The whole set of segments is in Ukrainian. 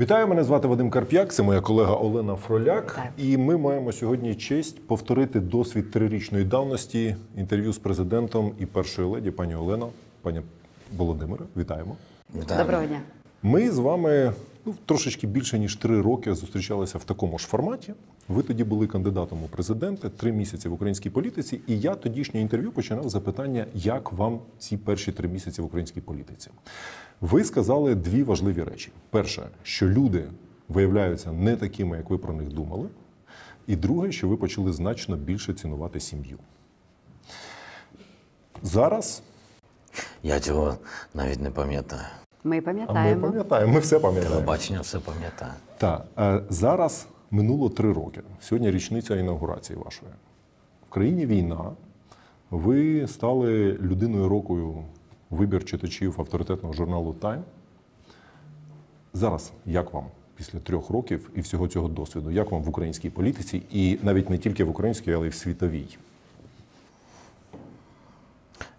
Вітаю, мене звати Вадим Карп'як, це моя колега Олена Фроляк. Вітаю. І ми маємо сьогодні честь повторити досвід трирічної давності інтерв'ю з президентом і першою леді, пані Олено, пані Володимире. Вітаємо. Доброго дня. Ми з вами ну, трошечки більше ніж три роки зустрічалися в такому ж форматі. Ви тоді були кандидатом у президенти три місяці в українській політиці, і я тодішнє інтерв'ю починав запитання, як вам ці перші три місяці в українській політиці. Ви сказали дві важливі речі: перше, що люди виявляються не такими, як ви про них думали. І друге, що ви почали значно більше цінувати сім'ю. Зараз Я цього навіть не пам'ятаю. Ми а ми пам'ятаємо. пам'ятаємо, ми все пам'ятаємо. Телебачення все пам'ятає. Так, е, зараз минуло три роки. Сьогодні річниця інаугурації вашої. В країні війна. Ви стали людиною року вибір читачів авторитетного журналу Time. Зараз як вам після трьох років і всього цього досвіду? Як вам в українській політиці, і навіть не тільки в українській, але й в світовій?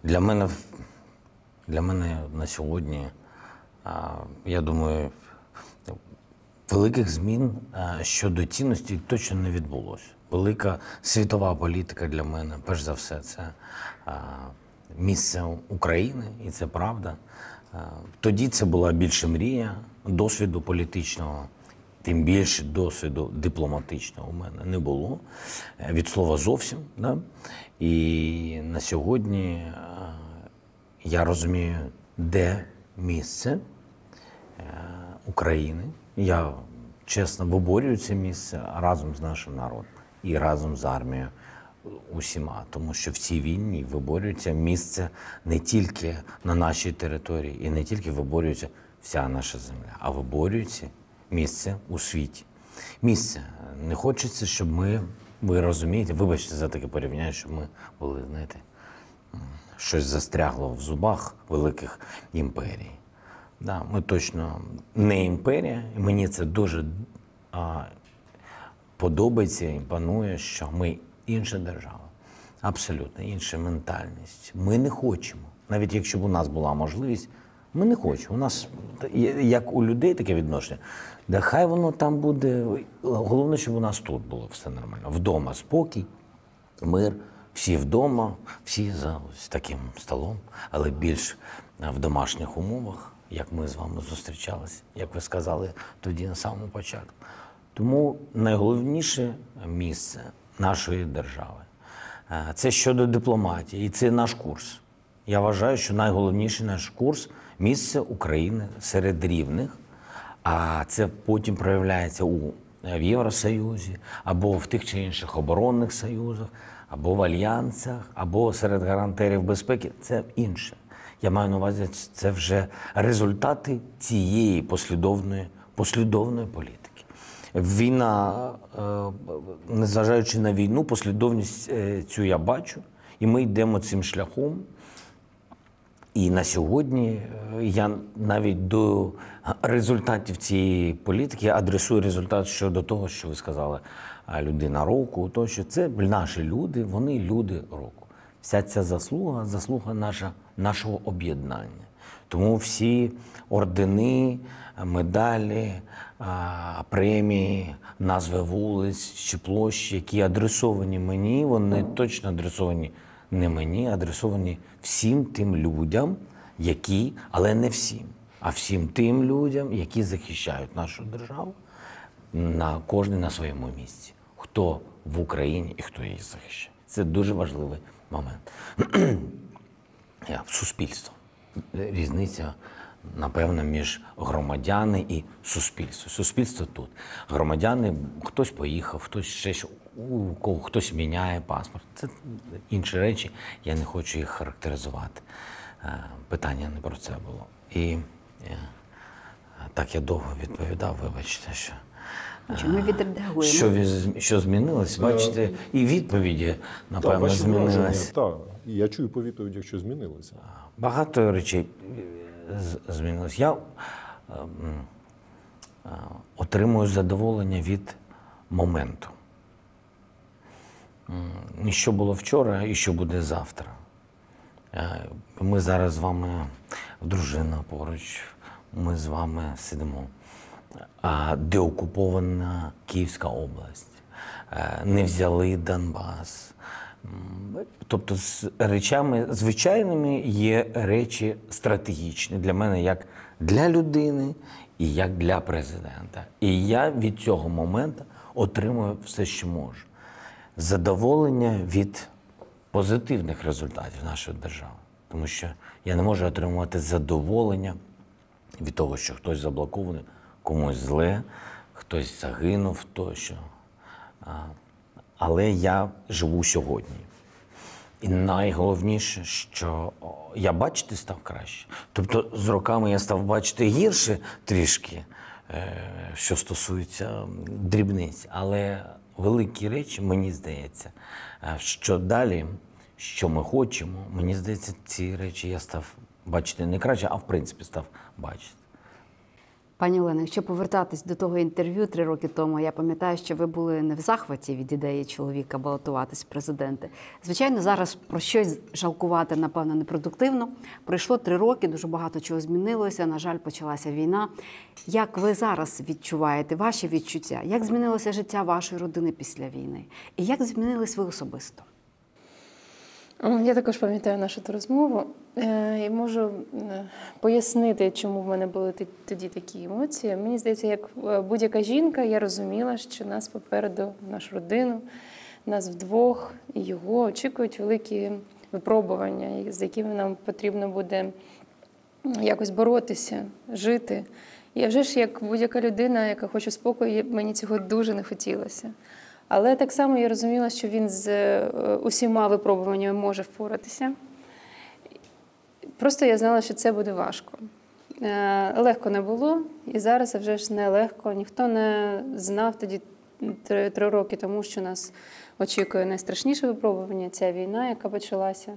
Для мене, для мене на сьогодні, я думаю, великих змін щодо цінності точно не відбулося. Велика світова політика для мене, перш за все, це місце України, і це правда. Тоді це була більше мрія досвіду політичного. Тим більше досвіду дипломатичного у мене не було е, від слова зовсім. Да? І на сьогодні е, я розумію, де місце е, України. Я чесно виборюю це місце разом з нашим народом і разом з армією усіма, тому що в цій війні виборюється місце не тільки на нашій території, і не тільки виборюється вся наша земля, а виборюється місце у світі. Місце не хочеться, щоб ми, ви розумієте, вибачте за таке порівняння, щоб ми були, знаєте, щось застрягло в зубах великих імперій. Да, ми точно не імперія, і мені це дуже а, подобається, імпонує, що ми інша держава, абсолютно інша ментальність. Ми не хочемо, навіть якщо б у нас була можливість, ми не хочемо. У нас як у людей таке відношення. Да хай воно там буде. Головне, щоб у нас тут було все нормально. Вдома спокій, мир, всі вдома, всі за ось таким столом, але більш е, в домашніх умовах, як ми з вами зустрічалися, як ви сказали тоді на самому початку. Тому найголовніше місце нашої держави е, це щодо дипломатії, і це наш курс. Я вважаю, що найголовніший наш курс місце України серед рівних. А це потім проявляється у в Євросоюзі, або в тих чи інших оборонних союзах, або в альянсах, або серед гарантерів безпеки. Це інше. Я маю на увазі, це вже результати цієї послідовної, послідовної політики. Війна, е, незважаючи на війну, послідовність е, цю я бачу, і ми йдемо цим шляхом. І на сьогодні е, я навіть до результатів цієї політики адресую результат щодо того, що ви сказали, людина року, то що це наші люди, вони люди року. Вся ця заслуга, заслуга наша, нашого об'єднання. Тому всі ордени, медалі, премії, назви вулиць чи площі, які адресовані мені, вони точно адресовані не мені, а адресовані всім тим людям, які, але не всім, а всім тим людям, які захищають нашу державу на кожен на своєму місці. Хто в Україні і хто її захищає. Це дуже важливий момент. Суспільство. Різниця, напевно, між громадяни і суспільство. Суспільство тут. Громадяни, хтось поїхав, хтось ще у кого хтось міняє паспорт. Це інші речі, я не хочу їх характеризувати. Е, Питання не про це було. І е, так я довго відповідав, вибачте, що. Нічого, ми відреагуємо. Що, що змінилось, бачите, і відповіді, напевно, враження, Так, я чую по відповідях, що змінилося. Багато речей е, змінилось. Я е, м, е, отримую задоволення від моменту. І що було вчора, і що буде завтра. Е, Ми зараз з вами, дружина поруч, ми з вами сидимо. деокупована Київська область, е, не взяли Донбас. Тобто з речами звичайними є речі стратегічні для мене як для людини і як для президента. І я від цього моменту отримую все, що можу. Задоволення від позитивних результатів нашої держави. Тому що я не можу отримувати задоволення від того, що хтось заблокований, комусь зле, хтось загинув, тощо. Але я живу сьогодні. І найголовніше, що я бачити став краще. Тобто з роками я став бачити гірше трішки, е, що стосується дрібниць. Але великі речі, мені здається, е, що далі, що ми хочемо, мені здається, ці речі я став бачити не краще, а в принципі став бачити. Пані Олено, якщо повертатись до того інтерв'ю три роки тому, я пам'ятаю, що ви були не в захваті від ідеї чоловіка балотуватись в президенти. Звичайно, зараз про щось жалкувати, напевно, непродуктивно. Пройшло три роки, дуже багато чого змінилося. На жаль, почалася війна. Як ви зараз відчуваєте ваші відчуття? Як змінилося життя вашої родини після війни? І як змінились ви особисто? Я також пам'ятаю нашу ту розмову е, і можу пояснити, чому в мене були тоді такі емоції. Мені здається, як е, будь-яка жінка, я розуміла, що нас попереду, нашу родину, нас вдвох і його очікують великі випробування, з якими нам потрібно буде якось боротися, жити. І вже ж, як будь-яка людина, яка хоче спокою, мені цього дуже не хотілося. Але так само я розуміла, що він з е, усіма випробуваннями може впоратися. Просто я знала, що це буде важко. Е, Легко не було, і зараз вже ж не легко. Ніхто не знав тоді три, три роки тому, що нас очікує найстрашніше випробування ця війна, яка почалася.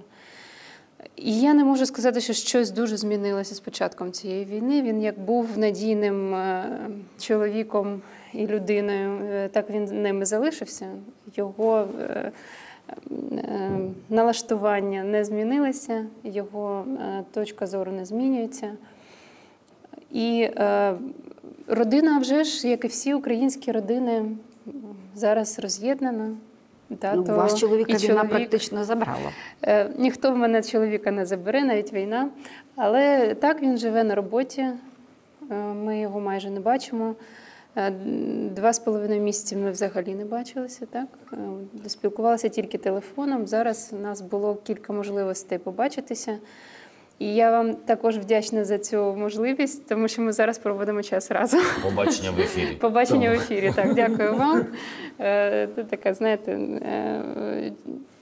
І я не можу сказати, що щось дуже змінилося з початком цієї війни. Він як був надійним е, чоловіком і людиною, е, так він ними залишився. Його е, налаштування не змінилося, його точка зору не змінюється. І родина вже ж, як і всі українські родини, зараз роз'єднана. Ну, то Вас чоловіка чоловік, війна практично забрала. Е, Ніхто в мене чоловіка не забере, навіть війна. Але так він живе на роботі. Е, Ми його майже не бачимо. Е, Два з половиною місяці ми взагалі не бачилися. Так Е, спілкувалися тільки телефоном. Зараз у нас було кілька можливостей побачитися. І я вам також вдячна за цю можливість, тому що ми зараз проводимо час разом. Побачення в ефірі. Побачення в ефірі. Так, дякую вам. Е, Це така, знаєте, е,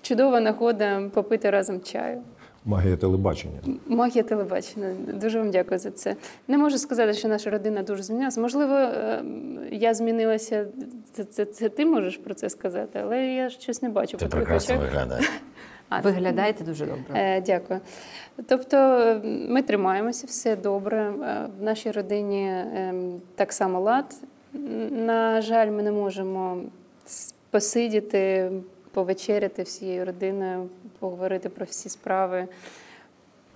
чудова нагода попити разом чаю. Магія телебачення. Магія телебачення. Дуже вам дякую за це. Не можу сказати, що наша родина дуже змінилася. Можливо, е, я змінилася. Це, це, це ти можеш про це сказати, але я щось не бачу. Ти прекрасно виглядаєш. А, Виглядаєте дуже добре. Е, Дякую. Тобто ми тримаємося, все добре. Е, В нашій родині ем, так само лад. На жаль, ми не можемо посидіти, повечеряти всією родиною, поговорити про всі справи,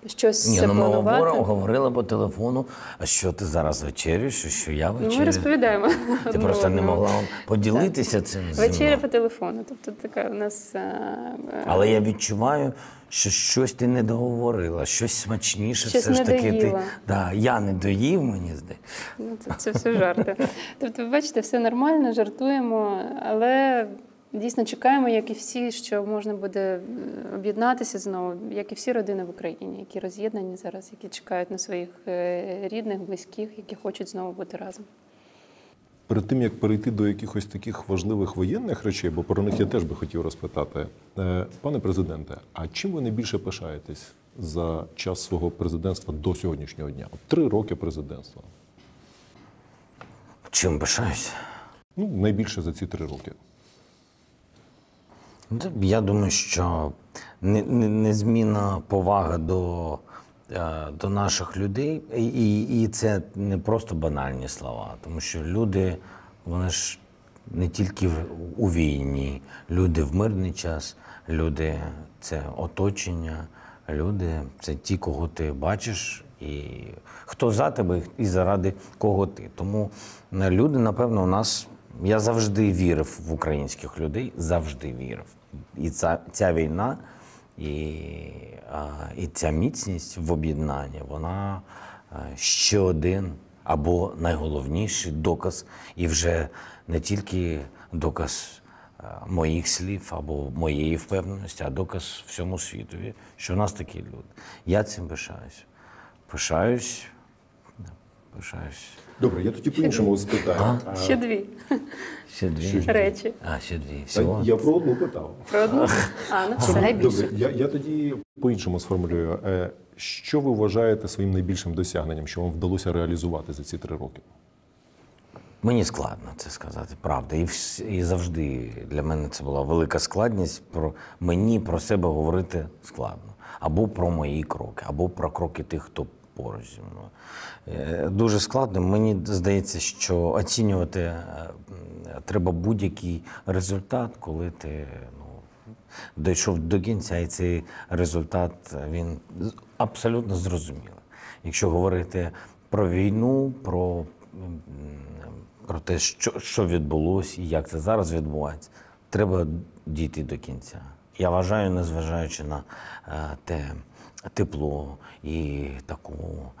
щось Ні, ну ми запланувати. говорили по телефону, а що ти зараз вечерюєш, що я Ну, вечерю. Ми розповідаємо. Ти просто не могла поділитися цим зі Вечеря по телефону. Тобто така у нас. е, е, Але я відчуваю, що щось ти не договорила, щось смачніше Щось все ж не таки ти. Да, я не доїв, мені здається. Ну, це, це все жарти. Тобто, ви бачите, все нормально, жартуємо, але дійсно чекаємо, як і всі, що можна буде е, об'єднатися знову, як і всі родини в Україні, які роз'єднані зараз, які чекають на своїх е, рідних, близьких, які хочуть знову бути разом. Перед тим як перейти до якихось таких важливих воєнних речей, бо про них я теж би хотів розпитати, Е, пане президенте, а чим ви найбільше пишаєтесь за час свого президентства до сьогоднішнього дня? От три роки президентства. Чим пишаюся? Ну, найбільше за ці три роки. Я думаю, що не- не- незмінна повага до, е, до наших людей, і, і, це не просто банальні слова, тому що люди, вони ж не тільки у війні, люди в мирний час, люди це оточення, люди це ті, кого ти бачиш І хто за тебе і заради кого ти. Тому е, люди, напевно, у нас. Я завжди вірив в українських людей, завжди вірив. І ця, ця війна, і, і ця міцність в об'єднанні, вона е, ще один або найголовніший доказ, і вже не тільки доказ е, моїх слів або моєї впевненості, а доказ всьому світові, що в нас такі люди. Я цим пишаюсь. Пишаюсь, пишаюсь. Добре, я тоді по-іншому спитаю. А, Ще дві Ще дві речі. А, ще дві. Всього. Я про одну питав. Про одну. А, ну Все найбільше. Добре, я, я тоді по-іншому сформулюю. Е, Що ви вважаєте своїм найбільшим досягненням, що вам вдалося реалізувати за ці три роки? Мені складно це сказати, правда. І, вс- і завжди для мене це була велика складність. Про мені про себе говорити складно. Або про мої кроки, або про кроки тих, хто поруч зі мною. Е, Дуже складно. Мені здається, що оцінювати е, треба будь-який результат, коли ти ну, дійшов до кінця, і цей результат він абсолютно зрозумілий. Якщо говорити про війну, про, про те, що, що відбулося і як це зараз відбувається, треба дійти до кінця. Я вважаю, незважаючи на е, те тепло і таку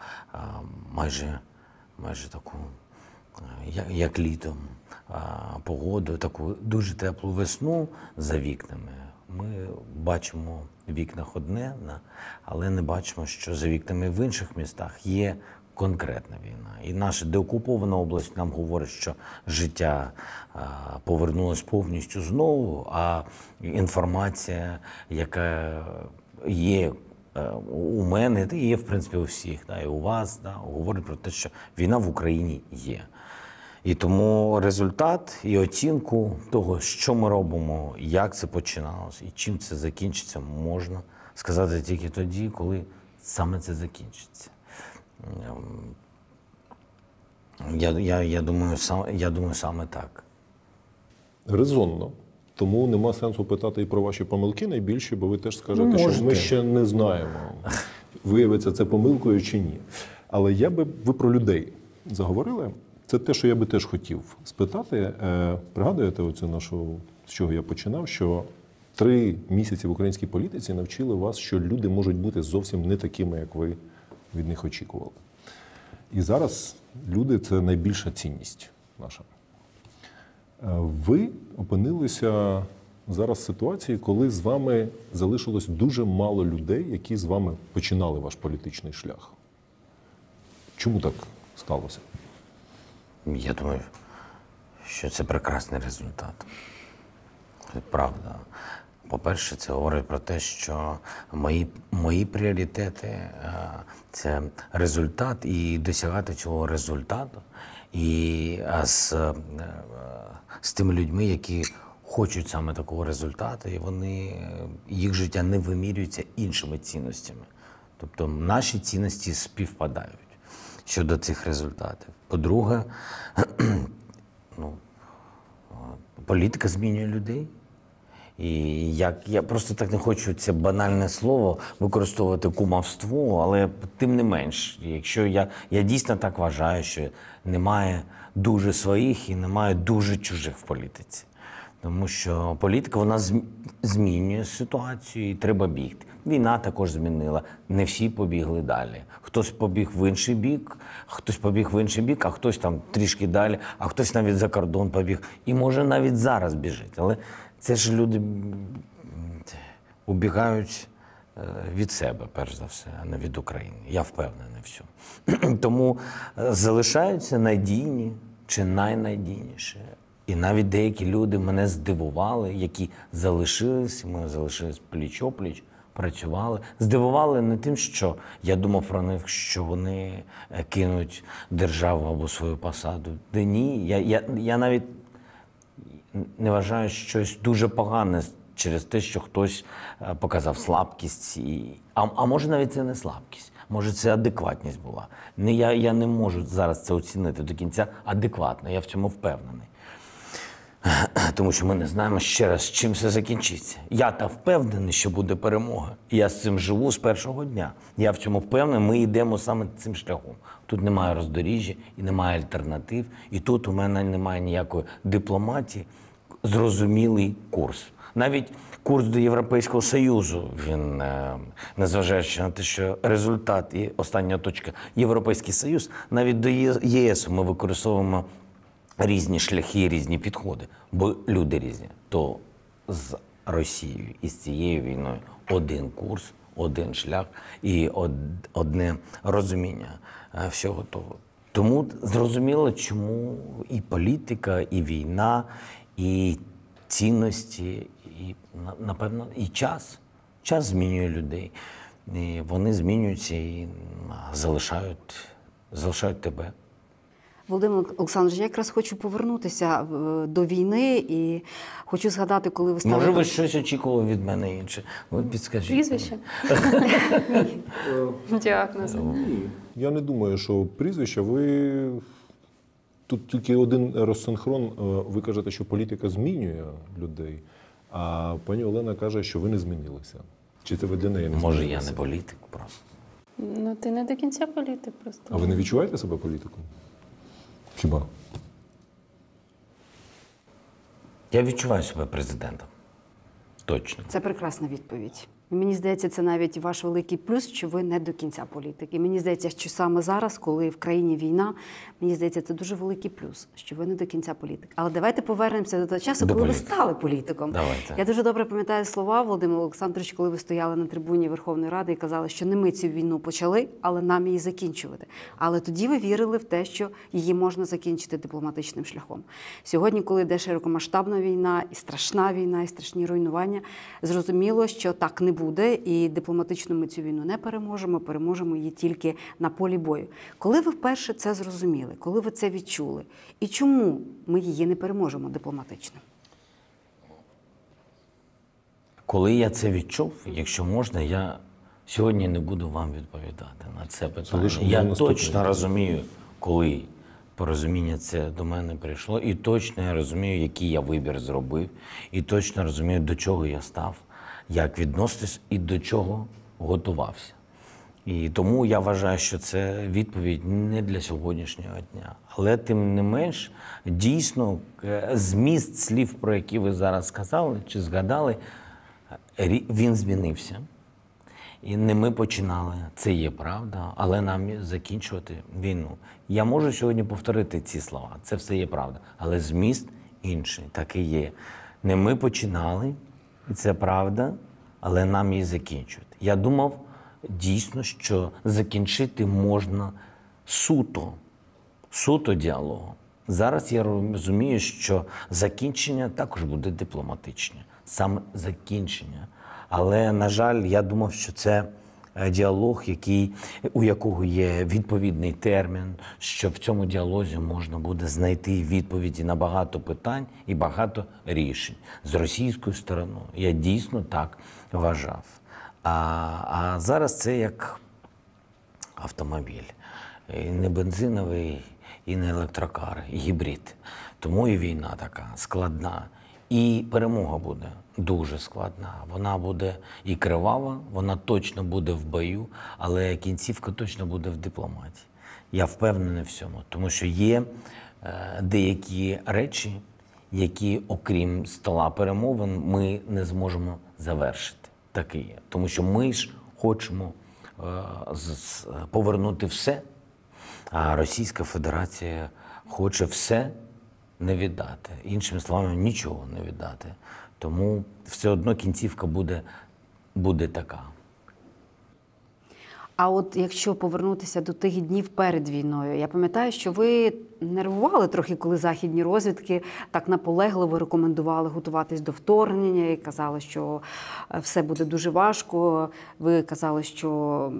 майже, майже таку як, літом, погоду, таку дуже теплу весну за вікнами. Ми бачимо в вікнах одне, але не бачимо, що за вікнами в інших містах є конкретна війна. І наша деокупована область нам говорить, що життя повернулось повністю знову, а інформація, яка є у мене, і є в принципі у всіх, да, і у вас, да, говорить про те, що війна в Україні є. І тому результат і оцінку того, що ми робимо, як це починалося і чим це закінчиться, можна сказати тільки тоді, коли саме це закінчиться. Ем, Я, я, я, думаю, сам, я думаю, саме так. Резонно. Тому нема сенсу питати і про ваші помилки найбільші, бо ви теж скажете, Ну, що ми ще не знаємо, виявиться це помилкою чи ні. Але я би ви про людей заговорили. Це те, що я би теж хотів спитати. Е, Пригадуєте оцю нашу, з чого я починав? Що три місяці в українській політиці навчили вас, що люди можуть бути зовсім не такими, як ви від них очікували. І зараз люди це найбільша цінність наша. Е, Ви опинилися зараз в ситуації, коли з вами залишилось дуже мало людей, які з вами починали ваш політичний шлях. Чому так сталося? Я думаю, що це прекрасний результат. Це правда. По-перше, це говорить про те, що мої, мої пріоритети е, це результат і досягати цього результату. І з, е, з тими людьми, які хочуть саме такого результату, і вони е, їх життя не вимірюється іншими цінностями. Тобто наші цінності співпадають щодо цих результатів. По-друге, ну, політика змінює людей. І як я просто так не хочу це банальне слово використовувати кумовство, але тим не менш, якщо я, я дійсно так вважаю, що немає дуже своїх і немає дуже чужих в політиці. Тому що політика вона змінює ситуацію і треба бігти. Війна також змінила. Не всі побігли далі. Хтось побіг в інший бік, хтось побіг в інший бік, а хтось там трішки далі, а хтось навіть за кордон побіг. І може навіть зараз біжить. Але це ж люди убігають е, від себе, перш за все, а не від України. Я впевнений в цьому. Тому е, залишаються надійні чи найнадійніші. І навіть деякі люди мене здивували, які залишились, ми залишились пліч-опліч, працювали. Здивували не тим, що я думав про них, що вони е, кинуть державу або свою посаду. Де ні, я, я, я навіть не вважаю щось дуже погане через те, що хтось е, показав слабкість. І... А, а може навіть це не слабкість, може це адекватність була. Не, я, я не можу зараз це оцінити до кінця адекватно, я в цьому впевнений. Тому що ми не знаємо ще раз, чим все закінчиться. Я та впевнений, що буде перемога. Я з цим живу з першого дня. Я в цьому впевнений, ми йдемо саме цим шляхом. Тут немає роздоріжжя і немає альтернатив. І тут у мене немає ніякої дипломатії. Зрозумілий курс. Навіть курс до Європейського Союзу, він, е, незважаючи на те, що результат і остання точка Європейський Союз, навіть до ЄС ми використовуємо різні шляхи, різні підходи, бо люди різні. То з Росією і з цією війною один курс, один шлях і одне розуміння е, всього того. Тому зрозуміло, чому і політика, і війна, і цінності, і напевно, і час. Час змінює людей. І вони змінюються і залишають, залишають тебе. Володимир Олександрович, я якраз хочу повернутися е, до війни і хочу згадати, коли ви стали Може, ви щось очікували від мене інше? Ви підскажіть. Прізвище? Діагноз. Я не думаю, що прізвище. Ви тут тільки один розсинхрон. Е, Ви кажете, що політика змінює людей, а пані Олена каже, що ви не змінилися. Чи це ви для неї не Може, я не політик просто. Ну, ти не до кінця політик просто. А ви не відчуваєте себе політиком? Хіба? Я відчуваю себе президентом. Точно. Це прекрасна відповідь. Мені здається, це навіть ваш великий плюс, що ви не до кінця політик. І мені здається, що саме зараз, коли в країні війна, мені здається, це дуже великий плюс, що ви не до кінця політик. Але давайте повернемося до того часу, До коли ви стали політиком. Давайте. Я дуже добре пам'ятаю слова Володимира Олександровича, коли ви стояли на трибуні Верховної Ради і казали, що не ми цю війну почали, але нам її закінчувати. Але тоді ви вірили в те, що її можна закінчити дипломатичним шляхом. Сьогодні, коли йде широкомасштабна війна, і страшна війна, і страшні руйнування, зрозуміло, що так не буде, і дипломатично ми цю війну не переможемо. Переможемо її тільки на полі бою. Коли ви вперше це зрозуміли, коли ви це відчули, і чому ми її не переможемо дипломатично? Коли я це відчув, якщо можна, я сьогодні не буду вам відповідати на це питання. Залишимо Я наступний. точно розумію, коли порозуміння це до мене прийшло, і точно я розумію, який я вибір зробив, і точно розумію, до чого я став, як відноситись і до чого готувався. І тому я вважаю, що це відповідь не для сьогоднішнього дня. Але тим не менш, дійсно, е, зміст слів, про які ви зараз сказали чи згадали, е, він змінився. І не ми починали, це є правда, але нам закінчувати війну. Я можу сьогодні повторити ці слова, це все є правда. Але зміст інший, так і є. Не ми починали, і це правда, але нам її закінчувати. Я думав дійсно, що закінчити можна суто, суто діалогу. Зараз я розумію, що закінчення також буде дипломатичне, саме закінчення. Але, на жаль, я думав, що це діалог, який, у якого є відповідний термін, що в цьому діалозі можна буде знайти відповіді на багато питань і багато рішень з російською стороною. Я дійсно так вважав. А, а зараз це як автомобіль. І не бензиновий, і не електрокар, і гібрид. Тому і війна така складна. І перемога буде дуже складна. Вона буде і кривава, вона точно буде в бою, але кінцівка точно буде в дипломатії. Я впевнений в цьому, тому що є е, деякі речі, які, окрім стола перемовин, ми не зможемо завершити. Так є. Тому що ми ж хочемо е, повернути все, а Російська Федерація хоче все не віддати. Іншими словами, нічого не віддати. Тому все одно кінцівка буде, буде така. А от якщо повернутися до тих днів перед війною, я пам'ятаю, що ви нервували трохи, коли західні розвідки так наполегливо рекомендували готуватись до вторгнення і казали, що е, все буде дуже важко. Ви казали, що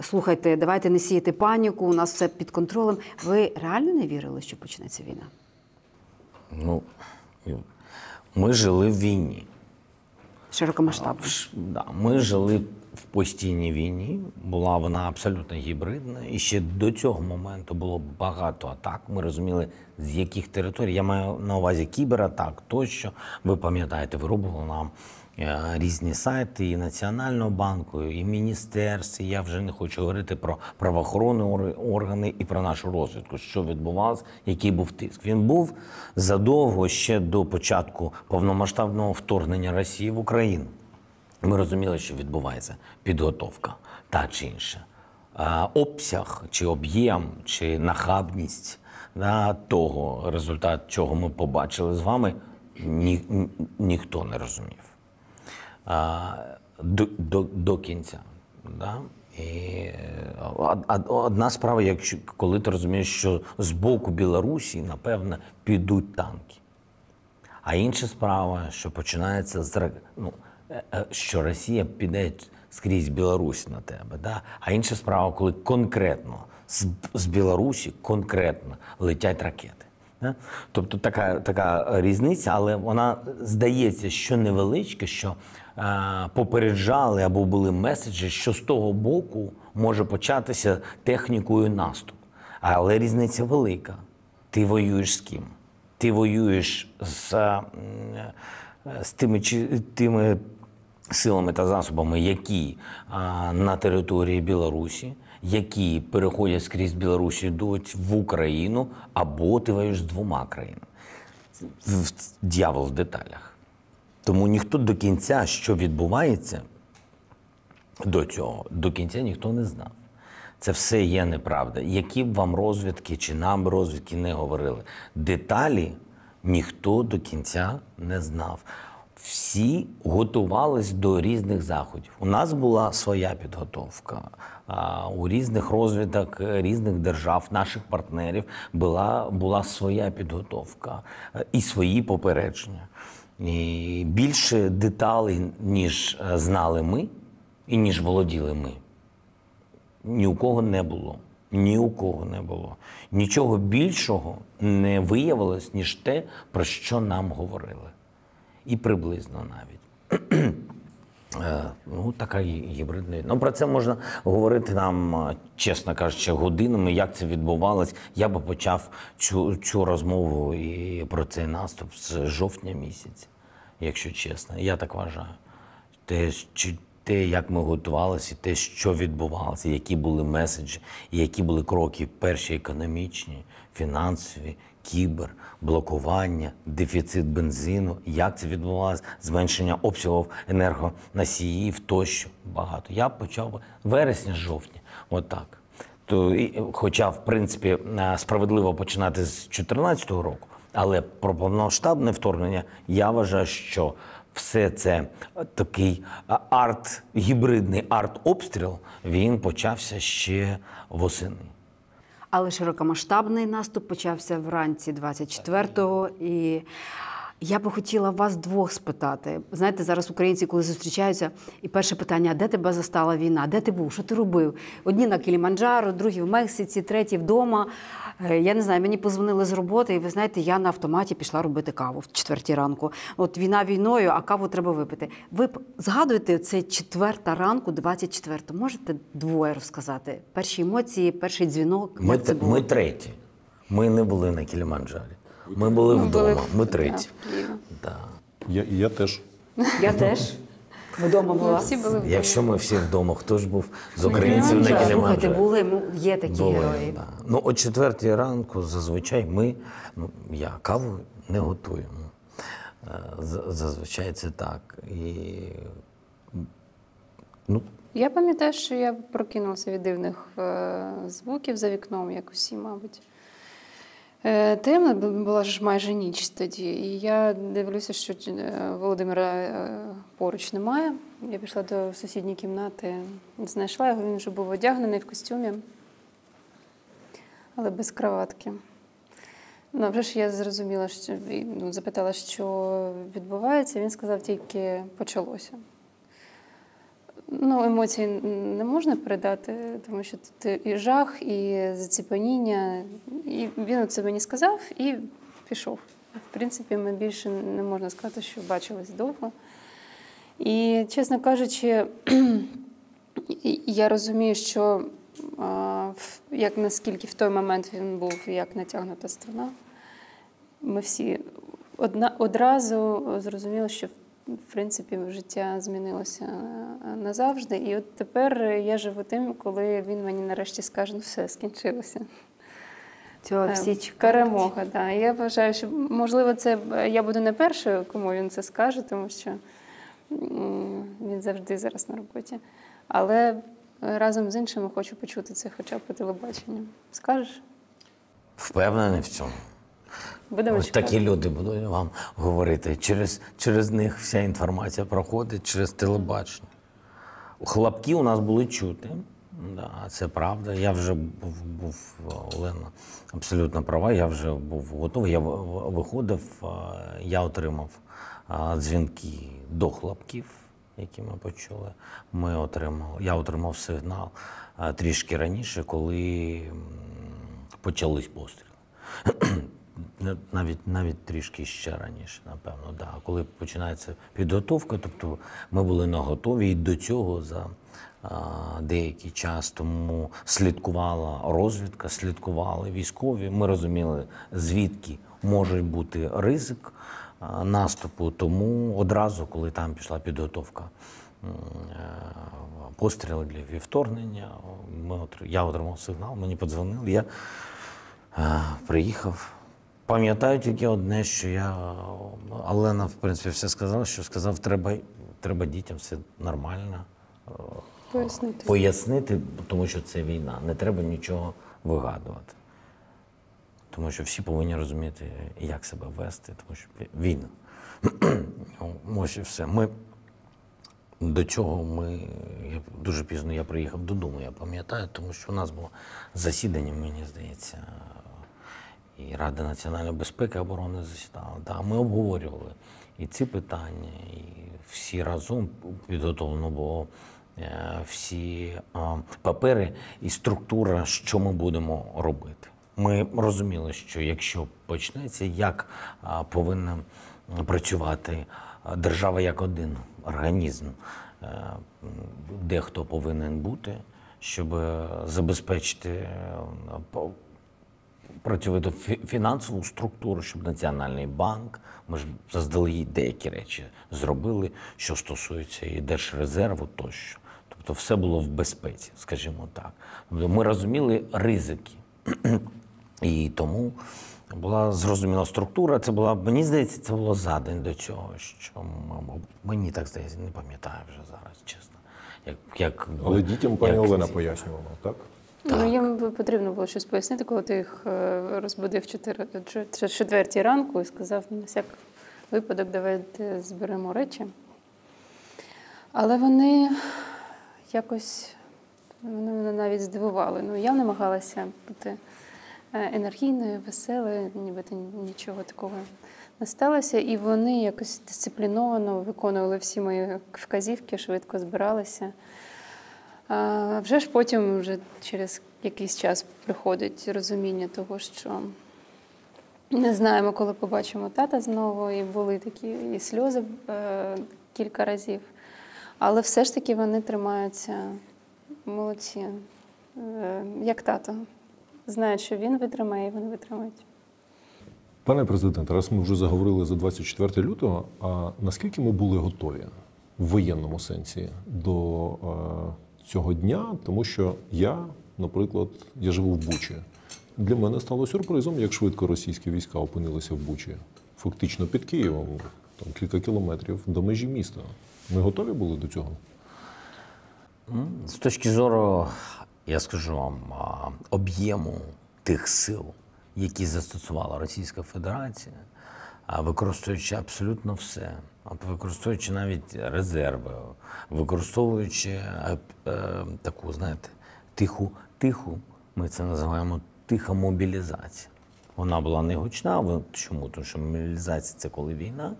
слухайте, давайте не сіяти паніку, у нас все під контролем. Ви реально не вірили, що почнеться війна? Ну, ми жили в війні. широкомасштабно. Да, ми жили в постійній війні. Була вона абсолютно гібридна. І ще до цього моменту було багато атак. Ми розуміли, з яких територій. Я маю на увазі кібератак, тощо. Ви пам'ятаєте, вирубували нам різні сайти і Національного банку, і міністерств. І Я вже не хочу говорити про правоохоронні органи і про нашу розвідку, що відбувалося, який був тиск. Він був задовго ще до початку повномасштабного вторгнення Росії в Україну. Ми розуміли, що відбувається підготовка та чи інша. Обсяг, чи об'єм, чи нахабність да, того, результат чого ми побачили з вами, ні- ніхто не розумів. До, до, до кінця. Да? І е, од- од- одна справа, якщо коли ти розумієш, що з боку Білорусі, напевно, підуть танки. А інша справа, що починається з ну, е, е, що Росія піде скрізь Білорусь на тебе. Да? А інша справа, коли конкретно з, з Білорусі конкретно летять ракети. Да? Тобто така, така різниця, але вона здається, що невеличка, що попереджали або були меседжі, що з того боку може початися технікою наступ. Але різниця велика. Ти воюєш з ким? Ти воюєш з, е, з тими, тими силами та засобами, які на території Білорусі, які переходять скрізь Білорусі йдуть в Україну, або ти воюєш з двома країнами. Дьявол в деталях. Тому ніхто до кінця, що відбувається до цього, до кінця ніхто не знав. Це все є неправда. Які б вам розвідки чи нам розвідки не говорили, деталі ніхто до кінця не знав. Всі готувались до різних заходів. У нас була своя підготовка. У різних розвідок різних держав, наших партнерів була, була своя підготовка і свої попередження. Більше деталей, ніж е, знали ми, і ніж володіли ми. Ні у кого не було. Ні у кого не було. Нічого більшого не виявилось, ніж те, про що нам говорили. І приблизно навіть. Е, Ну, така гі- гібридна. Ну, про це можна говорити нам, е, чесно кажучи, годинами, як це відбувалось. Я би почав цю, цю розмову і про цей наступ з жовтня місяця, якщо чесно. Я так вважаю. Те, чи, те, як ми готувалися, те, що відбувалося, які були меседжі, які були кроки перші економічні, фінансові, кібер, блокування, дефіцит бензину, як це відбувалося, зменшення обсягів енергоносіїв тощо багато. Я почав вересня, жовтня, отак. То, хоча, в принципі, е, справедливо починати з 2014 року, але про повномасштабне вторгнення я вважаю, що все це е, такий е, арт, гібридний арт-обстріл, він почався ще восени. Але широкомасштабний наступ почався вранці 24-го. І я би хотіла вас двох спитати. Знаєте, зараз українці, коли зустрічаються, і перше питання: а де тебе застала війна? Де ти був? Що ти робив? Одні на Кіліманджаро, другі в Мексиці, треті вдома. Е, Я не знаю, мені позвонили з роботи, і ви знаєте, я на автоматі пішла робити каву в четвертій ранку. От війна війною, а каву треба випити. Ви згадуєте це четверта ранку, 24 Можете двоє розказати? Перші емоції, перший дзвінок. Ми, як це було? ми треті. Ми не були на Кіліманджарі. Ми були Ми вдома. були Ми треті. да. Да. Я, я теж. Я теж вдома Ми була. всі були вдома. Якщо ми всі вдома, хто ж був з українців на Кіліманджаро. Слухайте, були, ну, є такі Були, герої. да. Ну, о четвертій ранку зазвичай ми, ну, я каву не готую. Е, Зазвичай це так. І, ну, Я пам'ятаю, що я прокинулася від дивних е, звуків за вікном, як усі, мабуть. Е, темно була ж майже ніч тоді. І я дивлюся, що е, Володимира е, поруч немає. Я пішла до сусідньої кімнати, знайшла його, він вже був одягнений в костюмі, але без кроватки. Ну, вже ж я зрозуміла, що ну, запитала, що відбувається. Він сказав тільки почалося. Ну, емоцій не можна передати, тому що тут і жах, і заціпаніння. І він це мені сказав і пішов. В принципі, ми більше не можна сказати, що бачились довго. І, чесно кажучи, я розумію, що як наскільки в той момент він був як натягнута струна, ми всі одна, одразу зрозуміли, що в принципі життя змінилося е, назавжди. І от тепер я живу тим, коли він мені нарешті скаже, ну все, скінчилося. Цього Е, всі чекають. Перемога, так. Я вважаю, що можливо, це е, я буду не першою, кому він це скаже, тому що він завжди зараз на роботі. Але разом з іншими хочу почути це хоча б по телебаченню. Скажеш? Впевнений в цьому. Будемо Ось чекати. такі люди будуть вам говорити. Через, через них вся інформація проходить через телебачення. Хлопки у нас були чути. Да, це правда. Я вже був, був Олена абсолютно права. Я вже був готовий. Я виходив, я отримав дзвінки до хлопків, які ми почули. Ми отримали, я отримав сигнал трішки раніше, коли почались постріли. Навіть навіть трішки ще раніше, напевно, да. Коли починається підготовка, тобто ми були не готові і до цього за а, деякий час тому слідкувала розвідка, слідкували військові. Ми розуміли, звідки може бути ризик а, наступу. Тому одразу, коли там пішла підготовка е, постріли для вторгнення, ми я отримав сигнал, мені подзвонили. Я Е, Приїхав. Пам'ятаю тільки одне, що я. Олена, в принципі, все сказала, що сказав, треба, треба дітям все нормально е, Пояснити. пояснити, тому що це війна. Не треба нічого вигадувати. Тому що всі повинні розуміти, як себе вести, тому що війна. Ось і все. Ми до цього ми я, дуже пізно я приїхав додому, я пам'ятаю, тому що у нас було засідання, мені здається, і Рада національної безпеки і оборони засідала. Да, ми обговорювали і ці питання, і всі разом підготовлено було е, всі папери і структура, що ми будемо робити. Ми розуміли, що якщо почнеться, як повинна працювати держава як один організм, Е, де хто повинен бути, щоб е, забезпечити працювати фі- фінансову структуру, щоб Національний банк, ми ж заздалегідь деякі речі зробили, що стосується і Держрезерву тощо. Тобто все було в безпеці, скажімо так. Тобто Ми розуміли ризики. І тому була зрозуміла структура. Це була, мені здається, це було за день до цього. Що мені так здається, не пам'ятаю вже зараз, чесно. Як, як, Але дітям пані як Олена пояснювала, так? Ну, їм потрібно було щось пояснити, коли ти їх е, розбудив в четвертій ранку і сказав, на всяк випадок, давайте зберемо речі. Але вони якось вони мене навіть здивували. Ну, я намагалася бути е, енергійною, веселою, нібито нічого такого не сталося. І вони якось дисципліновано виконували всі мої вказівки, швидко збиралися. А вже ж потім, вже через якийсь час приходить розуміння того, що не знаємо, коли побачимо тата знову, і були такі і сльози е, кілька разів. Але все ж таки вони тримаються молодці, е, як тато. Знають, що він витримає, і вони витримають. Пане президенте, раз ми вже заговорили за 24 лютого, а наскільки ми були готові в воєнному сенсі до е, цього дня? Тому що я, наприклад, я живу в Бучі. Для мене стало сюрпризом, як швидко російські війська опинилися в Бучі. Фактично під Києвом, там кілька кілометрів до межі міста. Ми готові були до цього? З точки зору, я скажу вам, об'єму тих сил, які застосувала Російська Федерація, використовуючи абсолютно все, використовуючи навіть резерви, використовуючи е, е, таку, знаєте, тиху, тиху, ми це називаємо тиха мобілізація. Вона була не гучна. Чому? Тому що мобілізація це коли війна.